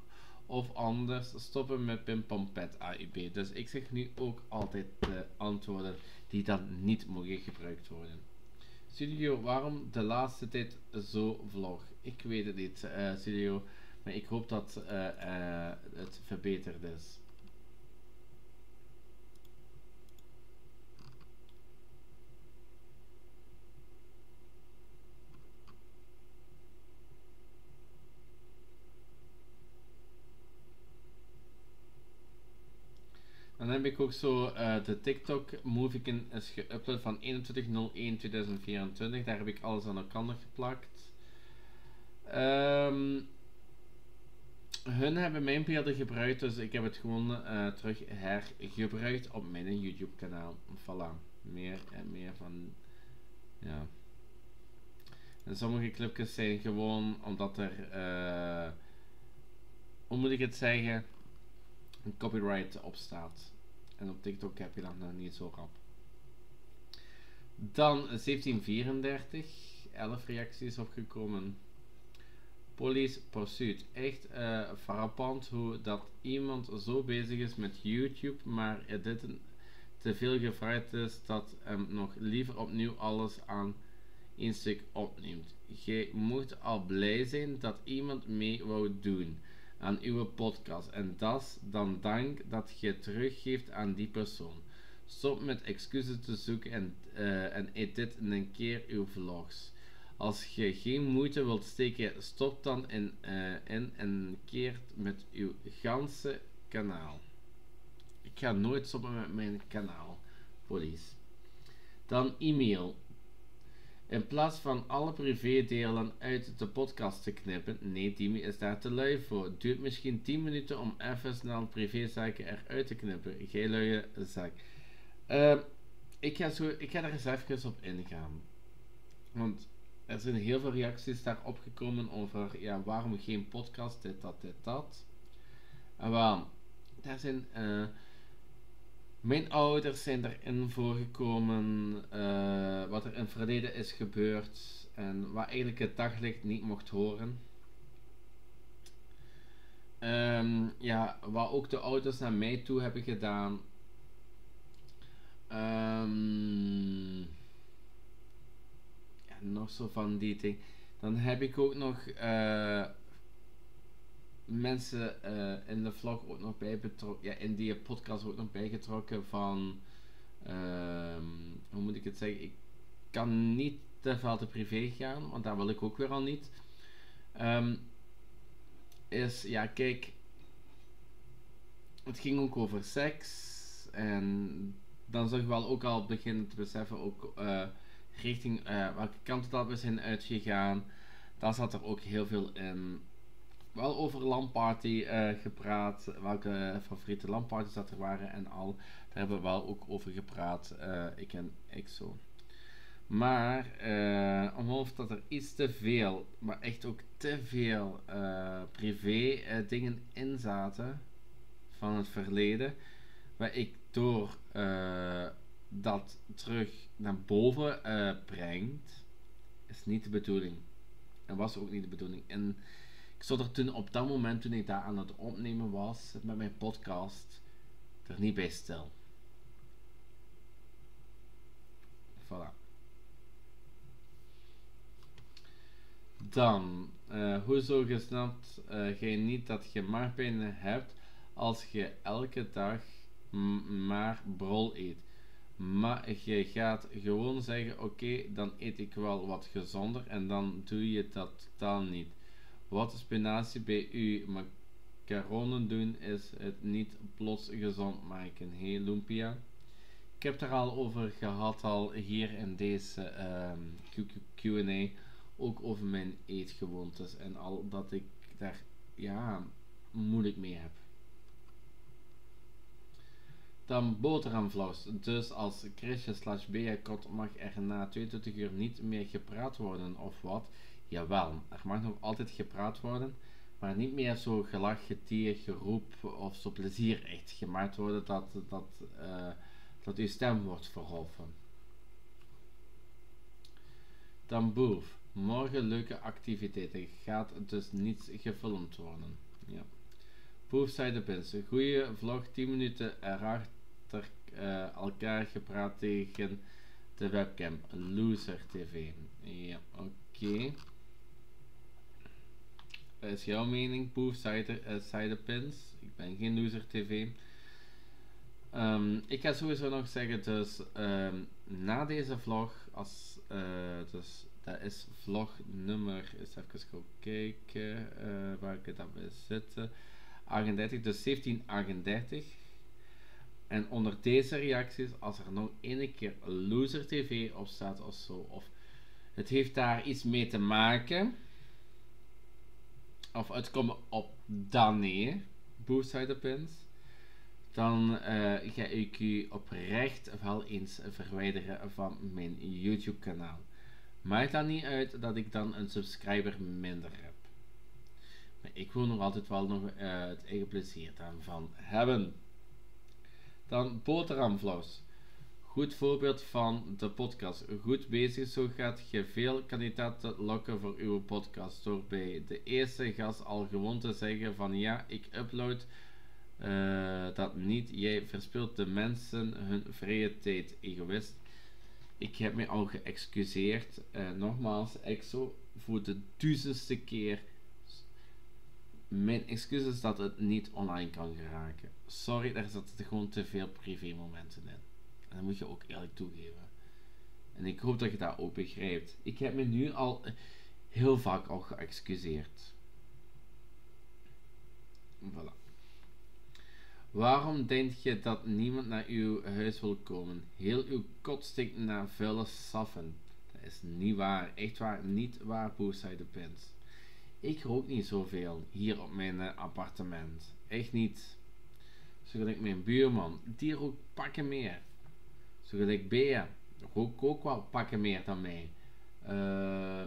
Of anders stoppen met pim pam pet AIB. Dus ik zeg nu ook altijd de antwoorden die dan niet mogen gebruikt worden. Studio, waarom de laatste tijd zo vlog? Ik weet het niet, uh, Studio. Maar ik hoop dat uh, uh, het verbeterd is. Dan heb ik ook zo uh, de TikTok Movie is geüpload van 21.01.2024. Daar heb ik alles aan elkaar geplakt. Um, hun hebben mijn beelden gebruikt, dus ik heb het gewoon uh, terug hergebruikt op mijn YouTube kanaal. Voilà, meer en meer van, ja. En sommige clipjes zijn gewoon omdat er, uh, hoe moet ik het zeggen, een copyright op staat. En op TikTok heb je dat niet zo rap. Dan 1734, 11 reacties opgekomen. Police Pursuit. Echt uh, hoe dat iemand zo bezig is met YouTube, maar dit te veel gevraagd is dat hem nog liever opnieuw alles aan één stuk opneemt. Je moet al blij zijn dat iemand mee wou doen aan uw podcast en dat dan dank dat je teruggeeft aan die persoon. Stop met excuses te zoeken en, uh, en edit een keer uw vlogs. Als je geen moeite wilt steken, stop dan in, uh, in en keert met uw ganse kanaal. Ik ga nooit stoppen met mijn kanaal. Police. Dan e-mail. In plaats van alle privédelen uit de podcast te knippen, nee, Timmy is daar te lui voor. Het duurt misschien 10 minuten om even snel privézaken eruit te knippen. Geen luie zak. Uh, ik, ga zo, ik ga er eens even op ingaan. Want er zijn heel veel reacties daarop gekomen over ja, waarom geen podcast, dit, dat, dit, dat. En wel, daar zijn. Uh, mijn ouders zijn erin voorgekomen, uh, wat er in het verleden is gebeurd en wat eigenlijk het daglicht niet mocht horen. Um, ja, wat ook de ouders naar mij toe hebben gedaan. Um, nog zo van die ding. Dan heb ik ook nog uh, mensen uh, in de vlog ook nog bij betrokken, ja, in die podcast ook nog bijgetrokken van, uh, hoe moet ik het zeggen, ik kan niet te veel te privé gaan, want daar wil ik ook weer al niet. Um, is, ja, kijk, het ging ook over seks en dan zag je wel ook al beginnen te beseffen ook uh, richting uh, welke kant dat we zijn uitgegaan. Daar zat er ook heel veel in. Wel over LAN-party uh, gepraat, welke favoriete LAN-parties dat er waren en al. Daar hebben we wel ook over gepraat, uh, ik en zo. Maar uh, omhoog dat er iets te veel, maar echt ook te veel privé dingen in zaten van het verleden. Waar ik door dat terug naar boven brengt, is niet de bedoeling. En was ook niet de bedoeling. En ik stond er toen op dat moment, toen ik daar aan het opnemen was met mijn podcast, er niet bij stil. Voilà. Dan, uh, hoezo gesnapt uh, jij niet dat je maagpijn hebt als je elke dag maar brol eet? Maar je gaat gewoon zeggen: Oké, dan eet ik wel wat gezonder en dan doe je dat totaal niet. Wat spinazie bij u macaronen doen is het niet plots gezond maken. Hey Lumpia. Ik heb het er al over gehad al hier in deze um, Q&A ook over mijn eetgewoontes en al dat ik daar ja moeilijk mee heb. Dan boterhamvlaus. Dus als Chrisje slash Beakot mag er na 22 uur niet meer gepraat worden of wat? Jawel, er mag nog altijd gepraat worden, maar niet meer zo gelach, getier, geroep of zo plezier echt gemaakt worden dat, dat, uh, dat uw stem wordt verholpen. Dan boef. Morgen leuke activiteiten. Gaat dus niets gefilmd worden. Ja. De pinsen. Goeie vlog, 10 minuten erachter uh, elkaar gepraat tegen de webcam. Loser TV. Ja, oké. Is jouw mening, Boef, zei de, uh? Ik ben geen Loser TV. Um, ik ga sowieso nog zeggen, dus um, na deze vlog, als, uh, dus dat is vlog nummer, eens even kijken uh, waar ik dat bij zitten. 38, dus 1738. En onder deze reacties, als er nog één keer Loser TV op staat of zo, of het heeft daar iets mee te maken, of het komt op dan neer, Boost Pins, dan uh, ga ik u oprecht wel eens verwijderen van mijn YouTube kanaal. Maakt dan niet uit dat ik dan een subscriber minder heb. Maar ik wil nog altijd wel nog uh, het eigen plezier daarvan hebben. Dan boterhamvlaus. Goed voorbeeld van de podcast. Goed bezig, zo gaat je veel kandidaten lokken voor uw podcast. Door bij de eerste gast al gewoon te zeggen van ja, ik upload uh, dat niet. Jij verspilt de mensen hun vrije tijd, egoïst. Ik heb me al geëxcuseerd. Uh, nogmaals, EXO, voor de duizendste keer. Mijn excuus is dat het niet online kan geraken. Sorry, daar zitten gewoon te veel privé momenten in. En dat moet je ook eerlijk toegeven. En ik hoop dat je dat ook begrijpt. Ik heb me nu al heel vaak al geëxcuseerd. Voilà. Waarom denk je dat niemand naar uw huis wil komen? Heel uw kot stinkt naar vuile saffen. Dat is niet waar. Echt waar. Niet waar, zei de pins. Ik rook niet zoveel hier op mijn uh, appartement. Echt niet. Zo gelijk mijn buurman. Die rookt pakken meer. Zo gelijk Bea. Rook ook wel pakken meer dan mij. Uh,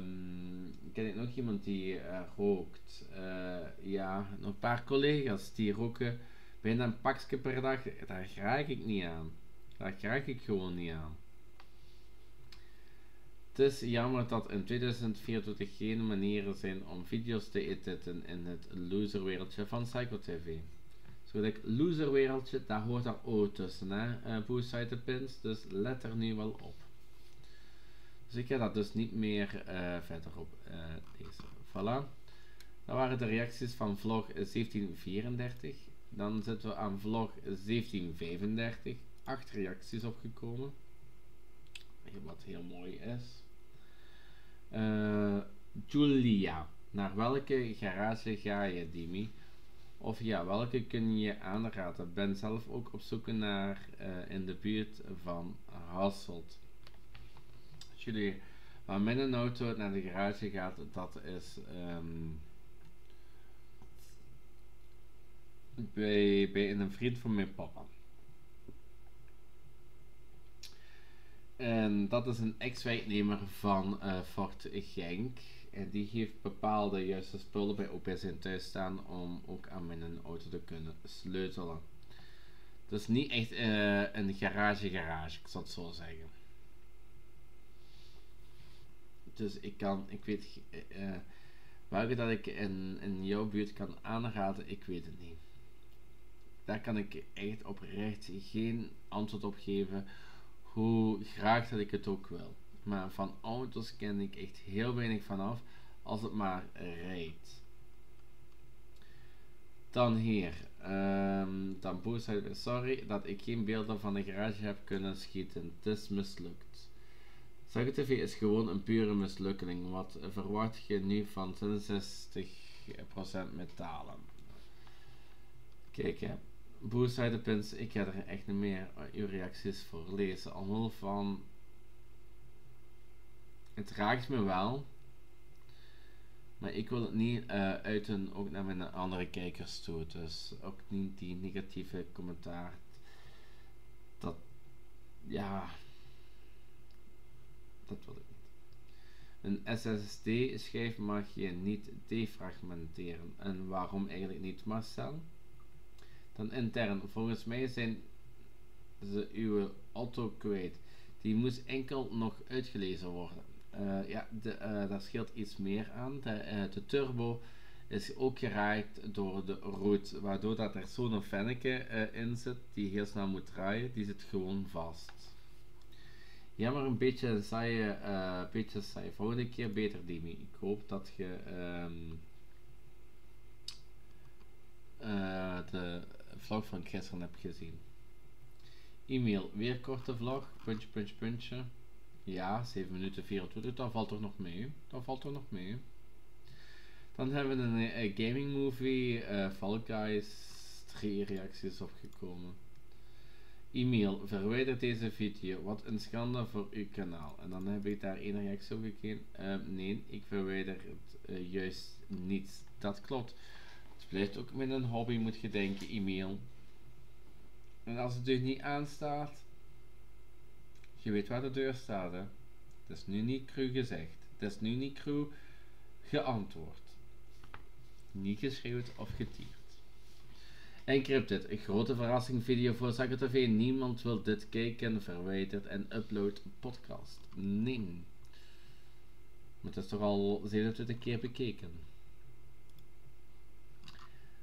ken ik nog iemand die uh, rookt? Uh, ja, nog een paar collega's die roken bijna een pakje per dag, daar raak ik niet aan. Daar raak ik gewoon niet aan. Het is jammer dat in 2024 geen manieren zijn om video's te editen in het loserwereldje van Psycho TV. Zo dat loserwereldje, daar hoort daar ook tussen, hè, uh, pins, dus let er nu wel op. Dus ik ga dat dus niet meer uh, verder op uh, deze. Voilà. Dat waren de reacties van vlog 1734. Dan zitten we aan vlog 1735. 8 reacties opgekomen. Wat heel mooi is. Julia. Naar welke garage ga je, Dimi? Of ja, welke kun je aanraden? Ben zelf ook op zoek naar uh, in de buurt van Hasselt. Jullie, waar mijn auto naar de garage gaat, dat is um, bij, bij een vriend van mijn papa. En dat is een ex-werknemer van uh, Fort Genk. En die heeft bepaalde juiste spullen bij op zijn thuis staan om ook aan mijn auto te kunnen sleutelen. Dus niet echt uh, een garage-garage, ik zal het zo zeggen. Dus ik kan, ik weet, uh, welke dat ik in, in jouw buurt kan aanraden, ik weet het niet. Daar kan ik echt oprecht geen antwoord op geven, hoe graag dat ik het ook wil. Maar van auto's ken ik echt heel weinig vanaf, als het maar rijdt. Dan hier, um, dan boost sorry dat ik geen beelden van de garage heb kunnen schieten. Het is mislukt. TV is gewoon een pure mislukking. Wat verwacht je nu van 66% metalen? Kijk hè. Boost pins, ik ga er echt niet meer uw reacties voor lezen. Omwille van... Het raakt me wel. Maar ik wil het niet uh, uiten ook naar mijn andere kijkers toe. Dus ook niet die negatieve commentaar. Dat, ja, dat wil ik niet. Een SSD-schijf mag je niet defragmenteren. En waarom eigenlijk niet, Marcel? Dan intern. Volgens mij zijn ze uw auto kwijt. Die moest enkel nog uitgelezen worden. Uh, ja, de, uh, daar scheelt iets meer aan. De, uh, de, turbo is ook geraakt door de rood, waardoor dat er zo'n fenneke in zit die heel snel moet draaien. Die zit gewoon vast. Ja, maar een beetje saai, beetje saai. Volgende keer beter, Dimi. Ik hoop dat je um, de vlog van gisteren hebt gezien. E-mail, weer korte vlog, puntje, puntje, puntje. Ja, 7 minuten 24, dat valt toch nog mee. Dat valt toch nog mee. Dan hebben we een, eh, gaming movie, uh, Fall Guys, drie reacties opgekomen. E-mail, verwijder deze video, wat een schande voor uw kanaal. En dan heb ik daar één reactie op gekregen. Uh, nee, ik verwijder het juist niet. Dat klopt. Het blijft ook met een hobby, moet je denken, e-mail. En als het dus niet aanstaat, je weet waar de deur staat, hè? Het is nu niet cru gezegd. Het is nu niet cru geantwoord. Niet geschreeuwd of getierd. Encrypted, een grote verrassing video voor Zakker TV. Niemand wil dit kijken, verwijderd en upload podcast. Nee. Maar het is toch al 27 keer bekeken.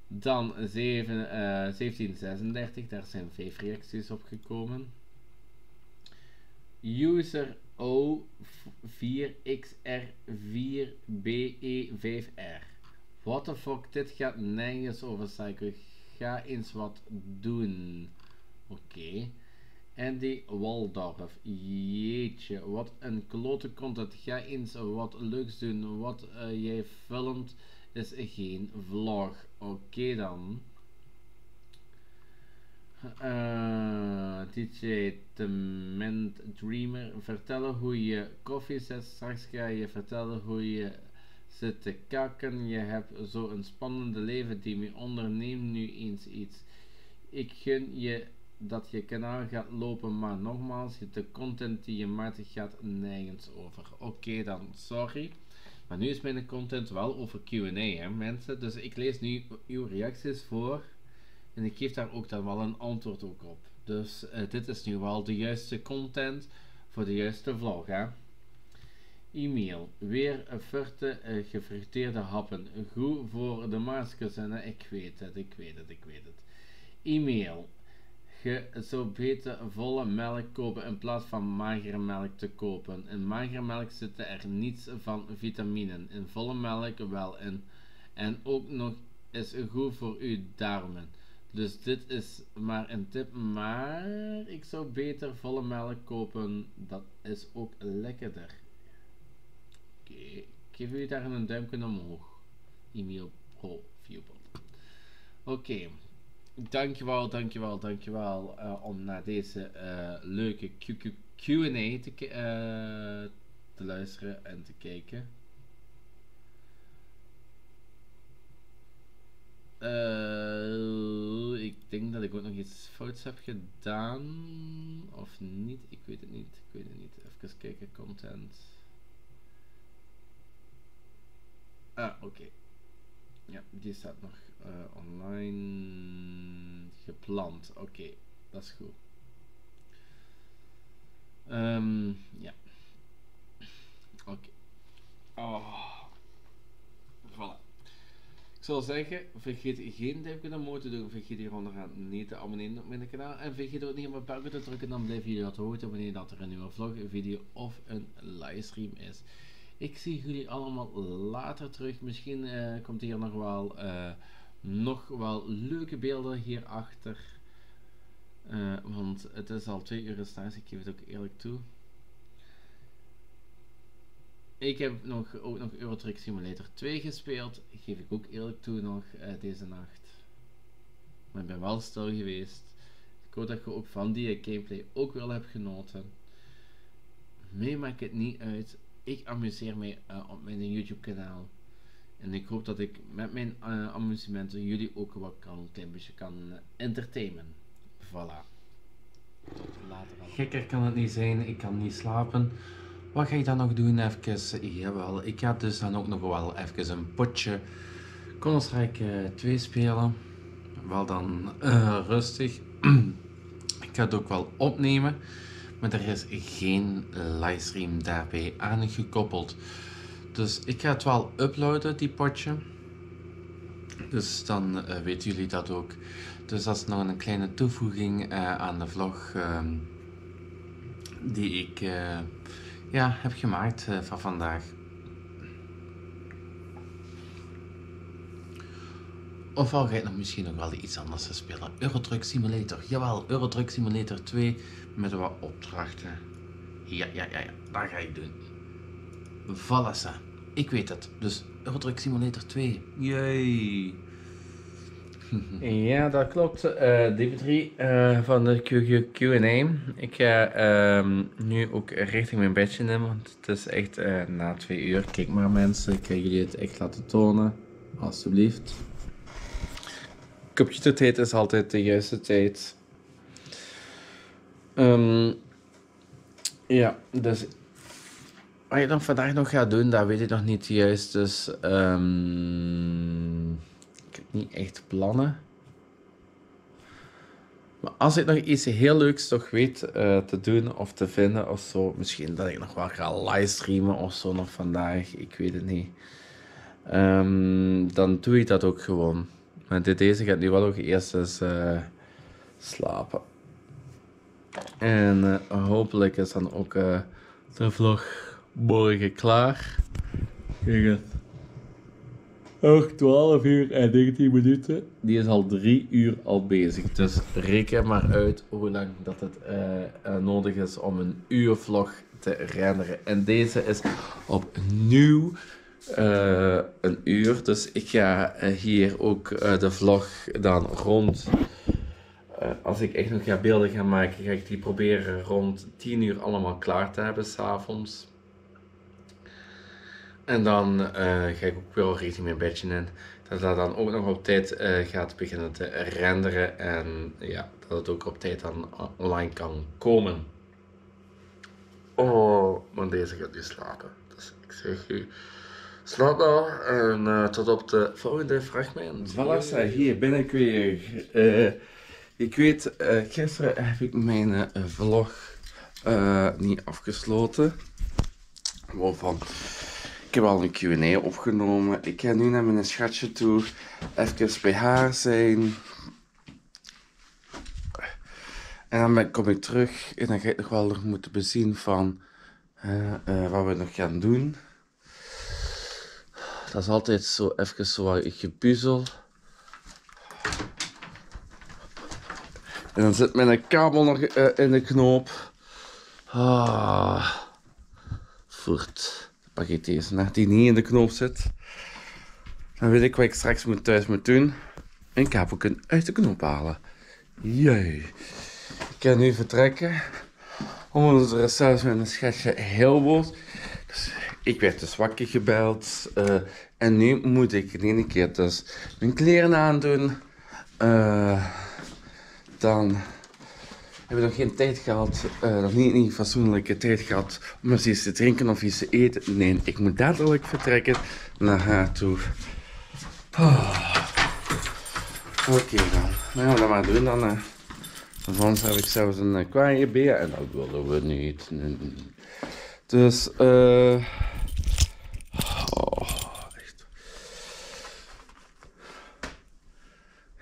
Dan 7, uh, 1736, daar zijn 5 reacties op gekomen user O4XR4BE5R. What the fuck, dit gaat nergens over. Ga eens wat doen. Oké. Okay. Andy Waldorf. Jeetje, wat een klote content. Ga eens wat leuks doen. Wat uh, jij filmt is geen vlog. Oké dan. Uh, DJ Ment Dreamer. Vertellen hoe je koffie zet. Straks ga je vertellen hoe je zit te kakken. Je hebt zo'n spannende leven, die Onderneem nu eens iets. Ik gun je dat je kanaal gaat lopen, maar nogmaals, de content die je maakt gaat nergens over. Oké dan, sorry. Maar nu is mijn content wel over Q&A, hè mensen. Dus ik lees nu uw reacties voor. En ik geef daar ook dan wel een antwoord ook op. Dus uh, dit is nu wel de juiste content voor de juiste vlog. Hè? E-mail. Weer verte uh, gefriteerde happen. Goed voor de maskers. En ik weet het, ik weet het, ik weet het. E-mail. Je zou beter volle melk kopen in plaats van magere melk te kopen. In magere melk zitten er niets van vitaminen. In volle melk wel in. En ook nog is goed voor uw darmen. Dus dit is maar een tip, maar ik zou beter volle melk kopen. Dat is ook lekkerder. Oké, ik geef jullie daar een duimpje omhoog. Email Pro Viewbot. Oké, dankjewel, dankjewel, dankjewel uh, om naar deze uh, leuke Q&A te, uh, te luisteren en te kijken. Uh, ik denk dat ik ook nog iets fouts heb gedaan. Of niet, ik weet het niet. Ik weet het niet. Even kijken, content. Ah, oké. Ja, die staat nog uh, online gepland. Oké, dat is goed. Um, ja. Oké. Okay. Oh. Ik zal zeggen, vergeet geen duimpje omhoog te doen. Vergeet hier onderaan niet te abonneren op mijn kanaal. En vergeet ook niet op mijn bel te drukken. Dan blijven jullie dat horen wanneer dat er een nieuwe vlog, een video of een livestream is. Ik zie jullie allemaal later terug. Misschien uh, komt hier nog wel, uh, nog wel leuke beelden hierachter. Uh, want het is al twee uur staan, ik geef het ook eerlijk toe. Ik heb nog, ook nog Euro Truck Simulator 2 gespeeld. Geef ik ook eerlijk toe nog deze nacht. Maar ik ben wel stil geweest. Ik hoop dat je ook van die gameplay ook wel hebt genoten. Mee maakt het niet uit ik amuseer mij uh, op mijn YouTube kanaal. En ik hoop dat ik met mijn uh, amusementen jullie ook wat kan, een klein beetje kan entertainen. Voilà. Tot later. Gekker kan het niet zijn, ik kan niet slapen. Wat ga ik dan nog doen? Even, jawel, ik ga dus dan ook nog wel even een potje Counter-Strike 2 spelen. Wel dan rustig. ik ga het ook wel opnemen maar er is geen livestream daarbij aangekoppeld. Dus ik ga het wel uploaden, die potje. Dus dan uh, weten jullie dat ook. Dus dat is nog een kleine toevoeging aan de vlog uh, die ik ja, heb gemaakt van vandaag. Of ga je nog misschien nog wel iets anders te spelen. Eurotruck Simulator. Jawel, Eurotruck Simulator 2 met wat opdrachten. Ja, ja, ja, ja. Dat ga ik doen. Voilà, Ik weet het. Dus Eurotruck Simulator 2. Yay. ja, dat klopt. Uh, Dimitri uh, van de Q&A. Ik ga uh, nu ook richting mijn bedje nemen, want het is echt uh, na twee uur. Kijk maar mensen, ik ga jullie het echt laten tonen. Alsjeblieft. Computertijd is altijd de juiste tijd. Um, ja, dus wat je dan vandaag nog gaat doen, dat weet ik nog niet juist. Dus um, ik heb niet echt plannen. Maar als ik nog iets heel leuks toch weet uh, te doen of te vinden of zo, misschien dat ik nog wel ga livestreamen of zo nog vandaag, ik weet het niet. Um, dan doe ik dat ook gewoon. Maar dit deze gaat nu wel nog eerst eens uh, slapen. En uh, hopelijk is dan ook de vlog morgen klaar. Kijk. Nog 12 uur en 19 minuten. Die is al 3 uur al bezig. Dus reken maar uit hoe lang dat het uh, nodig is om een uur vlog te renderen. En deze is opnieuw een uur. Dus ik ga hier ook de vlog dan rond uh, als ik echt nog ga beelden gaan maken, ga ik die proberen rond 10 uur allemaal klaar te hebben s'avonds. En dan uh, ga ik ook wel richting mijn bedje in. Dat dat dan ook nog op tijd uh, gaat beginnen te renderen. En ja, dat het ook op tijd dan online kan komen. Oh, maar deze gaat nu slapen. Dus ik zeg u, slaap nou en tot op de volgende fragment. Voilà, hier ben ik weer. Ik weet, uh, gisteren heb ik mijn uh, vlog uh, niet afgesloten. Waarvan ik heb al een Q&A opgenomen. Ik ga nu naar mijn schatje toe. Even bij haar zijn. En dan kom ik terug. En dan ga ik nog wel nog moeten bezien van wat we nog gaan doen. Dat is altijd zo even zo gepuzzel. En dan zit mijn kabel nog uh, in de knoop. Ah. Voert. Ik deze naar die niet in de knoop zit. Dan weet ik wat ik straks moet thuis moet doen. Een kabel uit de knoop halen. Jee. Ik kan nu vertrekken. Omdat er zelfs met een schatje heel boos. Dus ik werd dus wakker gebeld. Uh, en nu moet ik in één keer dus mijn kleren aandoen. Uh, dan hebben nog geen tijd gehad, uh, nog niet een fatsoenlijke tijd gehad om eens iets te drinken of iets te eten. Nee, ik moet dadelijk vertrekken naar haar toe. Oh. Oké dan, nou we dat maar doen dan. Uh. Vervolgens heb ik zelfs een uh, beer en dat willen we niet. Dus, eh. oh, echt.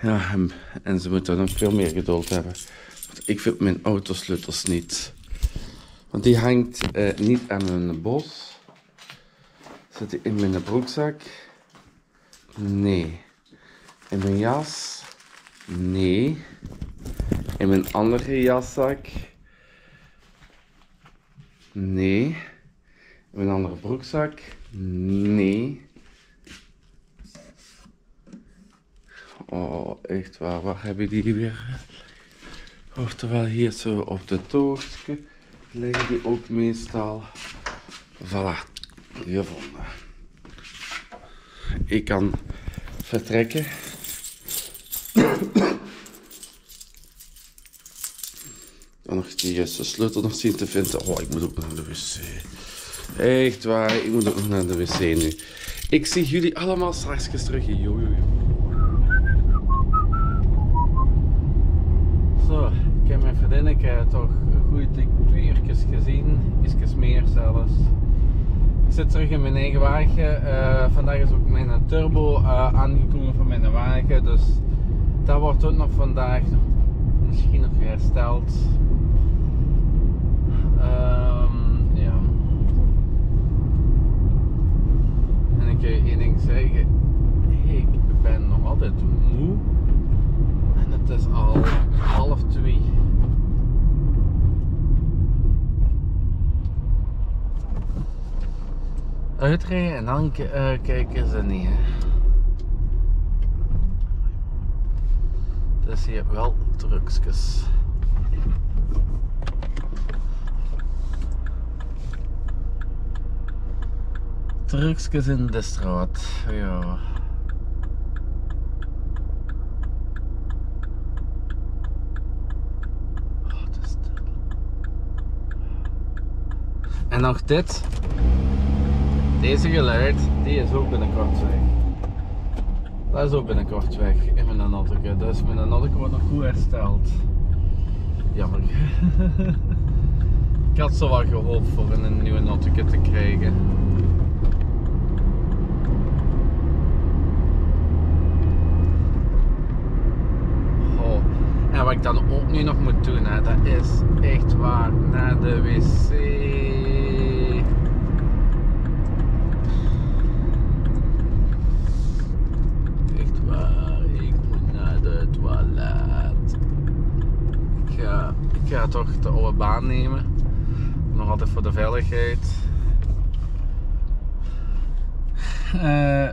Ja, en, en ze moeten nog veel meer geduld hebben. Ik vind mijn autosleutels niet. Want die hangt uh, niet aan mijn bos. Zit die in mijn broekzak? Nee. In mijn jas? Nee. In mijn andere jaszak? Nee. In mijn andere broekzak? Nee. Oh, echt waar. Waar heb ik die weer? Oftewel hier zo op de toogstje liggen die ook meestal. Voilà, gevonden. Ik kan vertrekken. Dan nog die juiste sleutel nog zien te vinden. Oh, ik moet ook naar de wc. Echt waar, ik moet ook naar de wc nu. Ik zie jullie allemaal straks terug. Yo, yo, yo. Zo, mijn vriendinnetje toch een goede twee uurtjes gezien. Ietsjes meer zelfs. Ik zit terug in mijn eigen wagen. Uh, vandaag is ook mijn turbo uh, aangekomen van mijn wagen. Dus dat wordt ook nog vandaag misschien nog hersteld. Um, ja. En ik kan je één ding zeggen. Ik ben nog altijd moe. En het is al half twee. Uitrijden en dan uh, kijken ze niet. Hè. Dus hebt wel trucjes. Trucjes in de straat, ja. En nog dit. Deze geluid, die is ook binnenkort weg. Dat is ook binnenkort weg in mijn notteke. Dus mijn notteke wordt nog goed hersteld. Jammer. Ik had zo wat gehoopt voor een nieuwe notteke te krijgen. Oh. En wat ik dan ook nu nog moet doen, hè, dat is echt waar naar de wc. Echt waar, ik moet naar de toilet. Ik ga, toch de oude baan nemen. Nog altijd voor de veiligheid. Uh,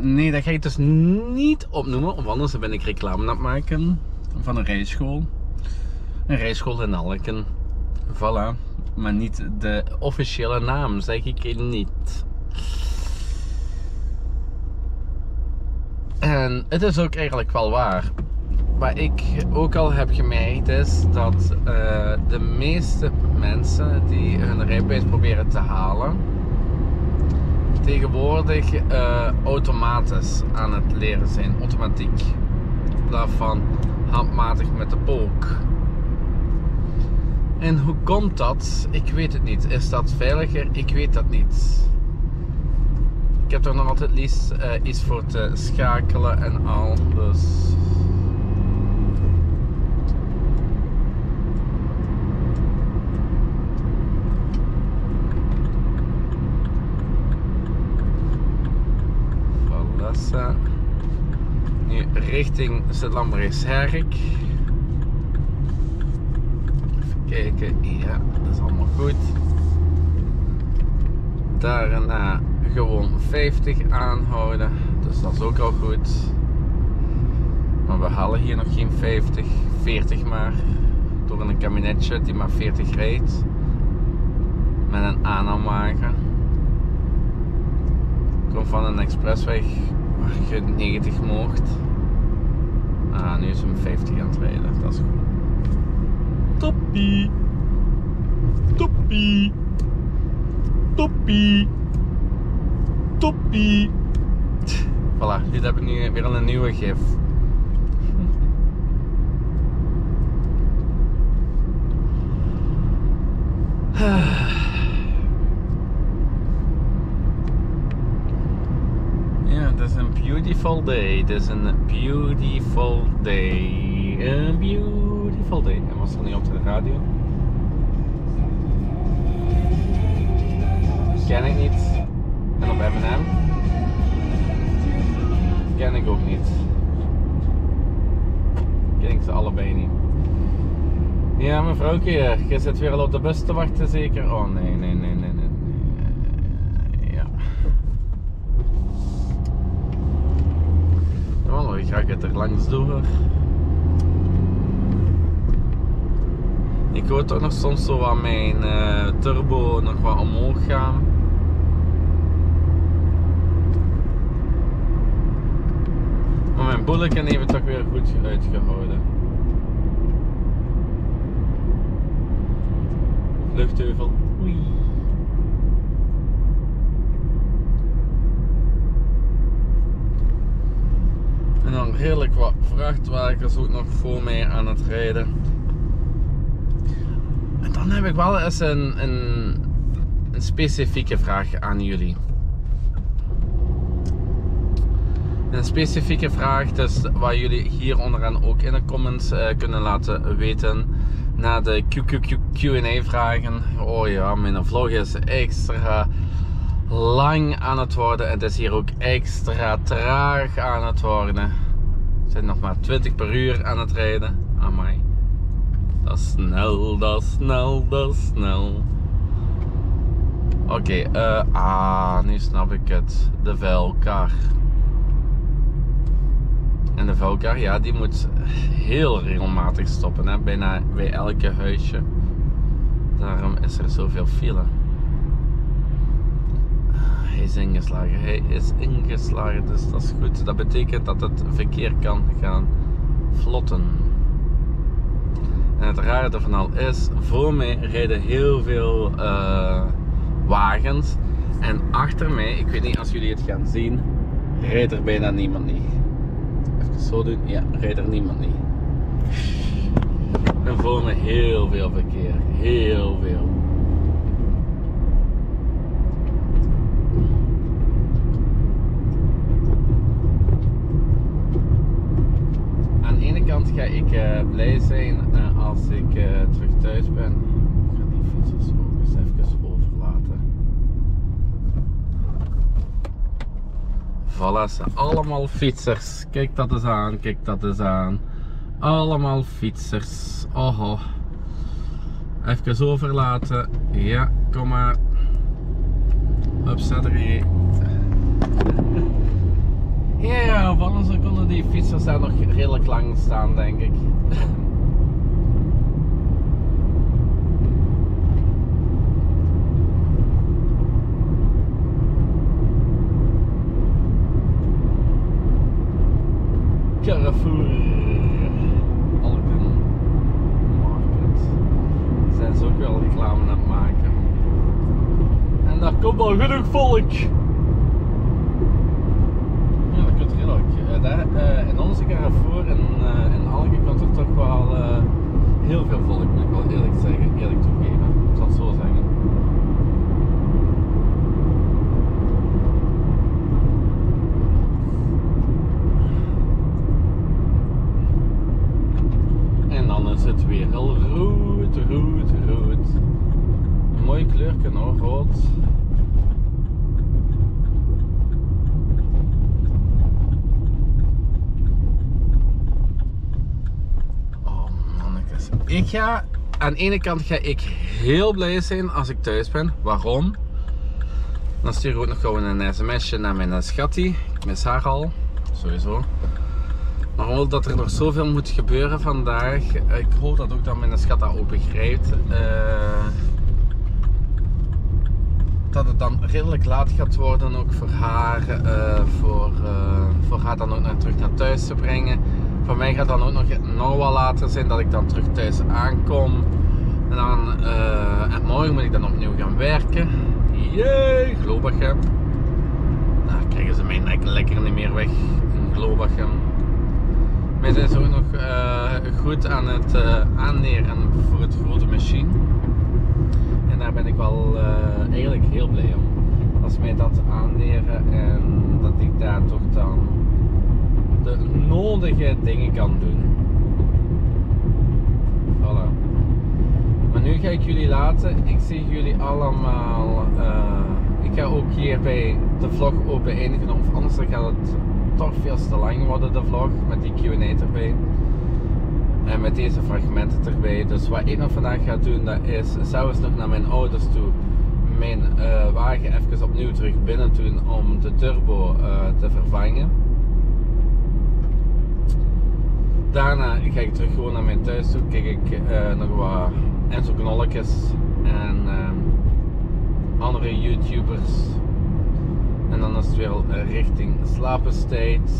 nee, dat ga ik dus niet opnoemen, of anders ben ik reclame aan het maken van een rijschool. Een rijschool in Alken. Voilà. Maar niet de officiële naam, zeg ik niet. En het is ook eigenlijk wel waar. Wat ik ook al heb gemerkt is dat uh, de meeste mensen die hun rijbewijs proberen te halen, tegenwoordig uh, automatisch aan het leren zijn, automatiek. In plaats van handmatig met de pook. En hoe komt dat? Ik weet het niet. Is dat veiliger? Ik weet dat niet. Ik heb er nog altijd liefst uh, iets voor te schakelen en al. Dus. Nu richting Zet-Lambergsherk. Even kijken. Ja, dat is allemaal goed. Daarna gewoon 50 aanhouden. Dus dat is ook al goed. Maar we halen hier nog geen 50, 40 maar. Door een kabinetje die maar 40 rijdt. Met een aanhaalwagen. Kom van een expressweg je 90 mocht. Ah, nu is hem 50 aan het rijden. Dat is Toppie. Toppie. Toppie. Toppie. Voilà, dit heb ik nu weer een nieuwe gif het is een beautiful day. Het is een beautiful day. Een beautiful day. En was er niet op de radio? Ken ik niet. En op M&M? Ken ik ook niet. Ken ik ze allebei niet. Ja, mevrouwke, je zit weer al op de bus te wachten zeker? Oh nee, nee. nee. Ja. Ik ga het er langs door. Ik hoor toch nog soms zo wat mijn eh, turbo nog wat omhoog gaan. Maar mijn boeleken heeft het toch weer goed uitgehouden. Vluchtheuvel. Redelijk wat vrachtwagens ook nog voor mij aan het rijden. En dan heb ik wel eens een, een, een specifieke vraag aan jullie. Een specifieke vraag, dus waar jullie hier onderaan ook in de comments uh, kunnen laten weten. Na de QA vragen. Oh ja, mijn vlog is extra lang aan het worden. En het is hier ook extra traag aan het worden. Zijn nog maar 20 per uur aan het rijden. Amai. Dat is snel, dat snel, dat snel. Oké, uh, ah, nu snap ik het. De vuilkar. En de vuilkar, ja, die moet heel regelmatig stoppen, hè? bijna bij elke huisje. Daarom is er zoveel file. Hij is ingeslagen, hij is ingeslagen, dus dat is goed. Dat betekent dat het verkeer kan gaan vlotten. En het rare ervan al is, voor mij rijden heel veel uh, wagens. En achter mij, ik weet niet als jullie het gaan zien, rijdt er bijna niemand niet. Even zo doen, ja, rijdt er niemand niet. En voor me heel veel verkeer, heel veel. Aan de ene kant ga ik uh, blij zijn uh, als ik uh, terug thuis ben. Ik ga die fietsers ook eens even overlaten. Voilà, allemaal fietsers. Kijk dat eens aan, kijk dat eens aan. Allemaal fietsers. Oho. Even overlaten. Ja, kom maar. Upzet er Ja, van ons konden die fietsers daar nog redelijk lang staan, denk ik. Carrefour. Alken Market. Zijn ze ook wel reclame aan het maken. En daar komt al genoeg volk. Ja, dat kunt redelijk. Uh, daar, uh, in onze Carrefour in, uh, in Alken komt er toch wel heel veel volk, moet ik wel eerlijk zeggen, eerlijk toegeven. Ik zal het zo zeggen. En dan is het weer heel rood, rood, rood. Een mooi kleurje hoor, rood. Oh mannetjes. Ik ga, aan de ene kant ga ik heel blij zijn als ik thuis ben. Waarom? Dan stuur ik ook nog gewoon een sms'je naar mijn schattie. Ik mis haar al, sowieso. Maar omdat dat er nog zoveel moet gebeuren vandaag, ik hoop dat ook dat mijn schat dat ook begrijpt. Uh, dat het dan redelijk laat gaat worden ook voor haar. Voor, voor haar dan ook naar, terug naar thuis te brengen. Voor mij gaat dan ook nog, nog wel later zijn dat ik dan terug thuis aankom. En dan, en morgen moet ik dan opnieuw gaan werken. Jee, Globachem. Daar krijgen ze mijn nek lekker niet meer weg in Globachem. Wij zijn zo nog uh, goed aan het uh, aanleren voor het grote machine. En daar ben ik wel eigenlijk heel blij om. Als mij dat aanleren en dat ik daar toch dan de nodige dingen kan doen. Voilà. Maar nu ga ik jullie laten. Ik zie jullie allemaal. Uh, ik ga ook hier bij de vlog ook beëindigen. Of anders gaat het toch veel te lang worden, de vlog. Met die QA erbij. En met deze fragmenten erbij. Dus wat ik nog vandaag ga doen, dat is zelfs nog naar mijn ouders toe. Mijn uh, wagen even opnieuw terug binnen doen om de turbo uh, te vervangen. Daarna ga ik terug gewoon naar mijn thuis toe. Kijk ik uh, nog wat Enzo Knolletjes en uh, andere YouTubers. En dan is het weer richting slapen steeds.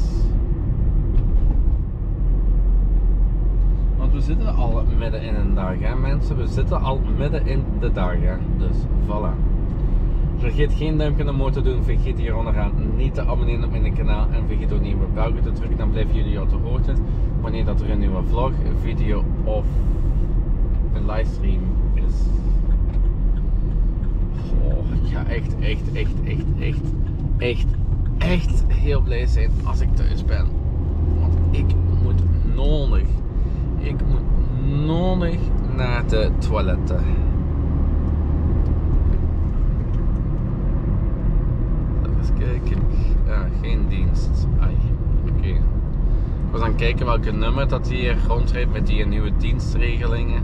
Want we zitten al midden in een dag, hè mensen. We zitten al midden in de dag, hè. Dus voilà. Vergeet geen duimpje omhoog te doen. Vergeet hier onderaan niet te abonneren op mijn kanaal. En vergeet ook niet op belgen te drukken. Dan blijven jullie op de hoogte wanneer dat er een nieuwe vlog, video of een livestream is. Oh, ik ga echt, echt, echt, echt, echt, echt, echt heel blij zijn als ik thuis ben. Want ik moet nodig, ik moet nodig naar de toiletten. Even kijken. Geen dienst. Ai, oké. We gaan kijken welke nummer dat hier rondrijdt met die nieuwe dienstregelingen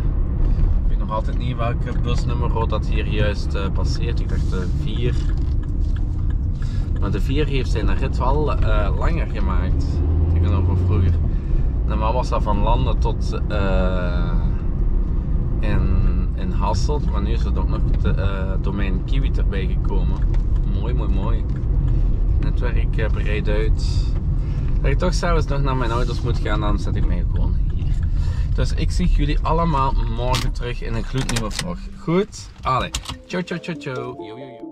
nog altijd niet welke busnummer dat hier juist uh, passeert. Ik dacht de 4. Maar de 4 heeft zijn rit wel uh, langer gemaakt tegenover vroeger. Normaal was dat van Landen tot uh, in, in Hasselt, maar nu is er ook nog de domein Kiwi erbij gekomen. Mooi, mooi, mooi. Netwerk breed uit. Dat ik toch zelfs nog naar mijn ouders moet gaan, dan zet ik mij gewoon dus ik zie jullie allemaal morgen terug in een gloednieuwe vlog. Goed? Allee. Ciao, ciao, ciao, ciao. Yo, yo, yo.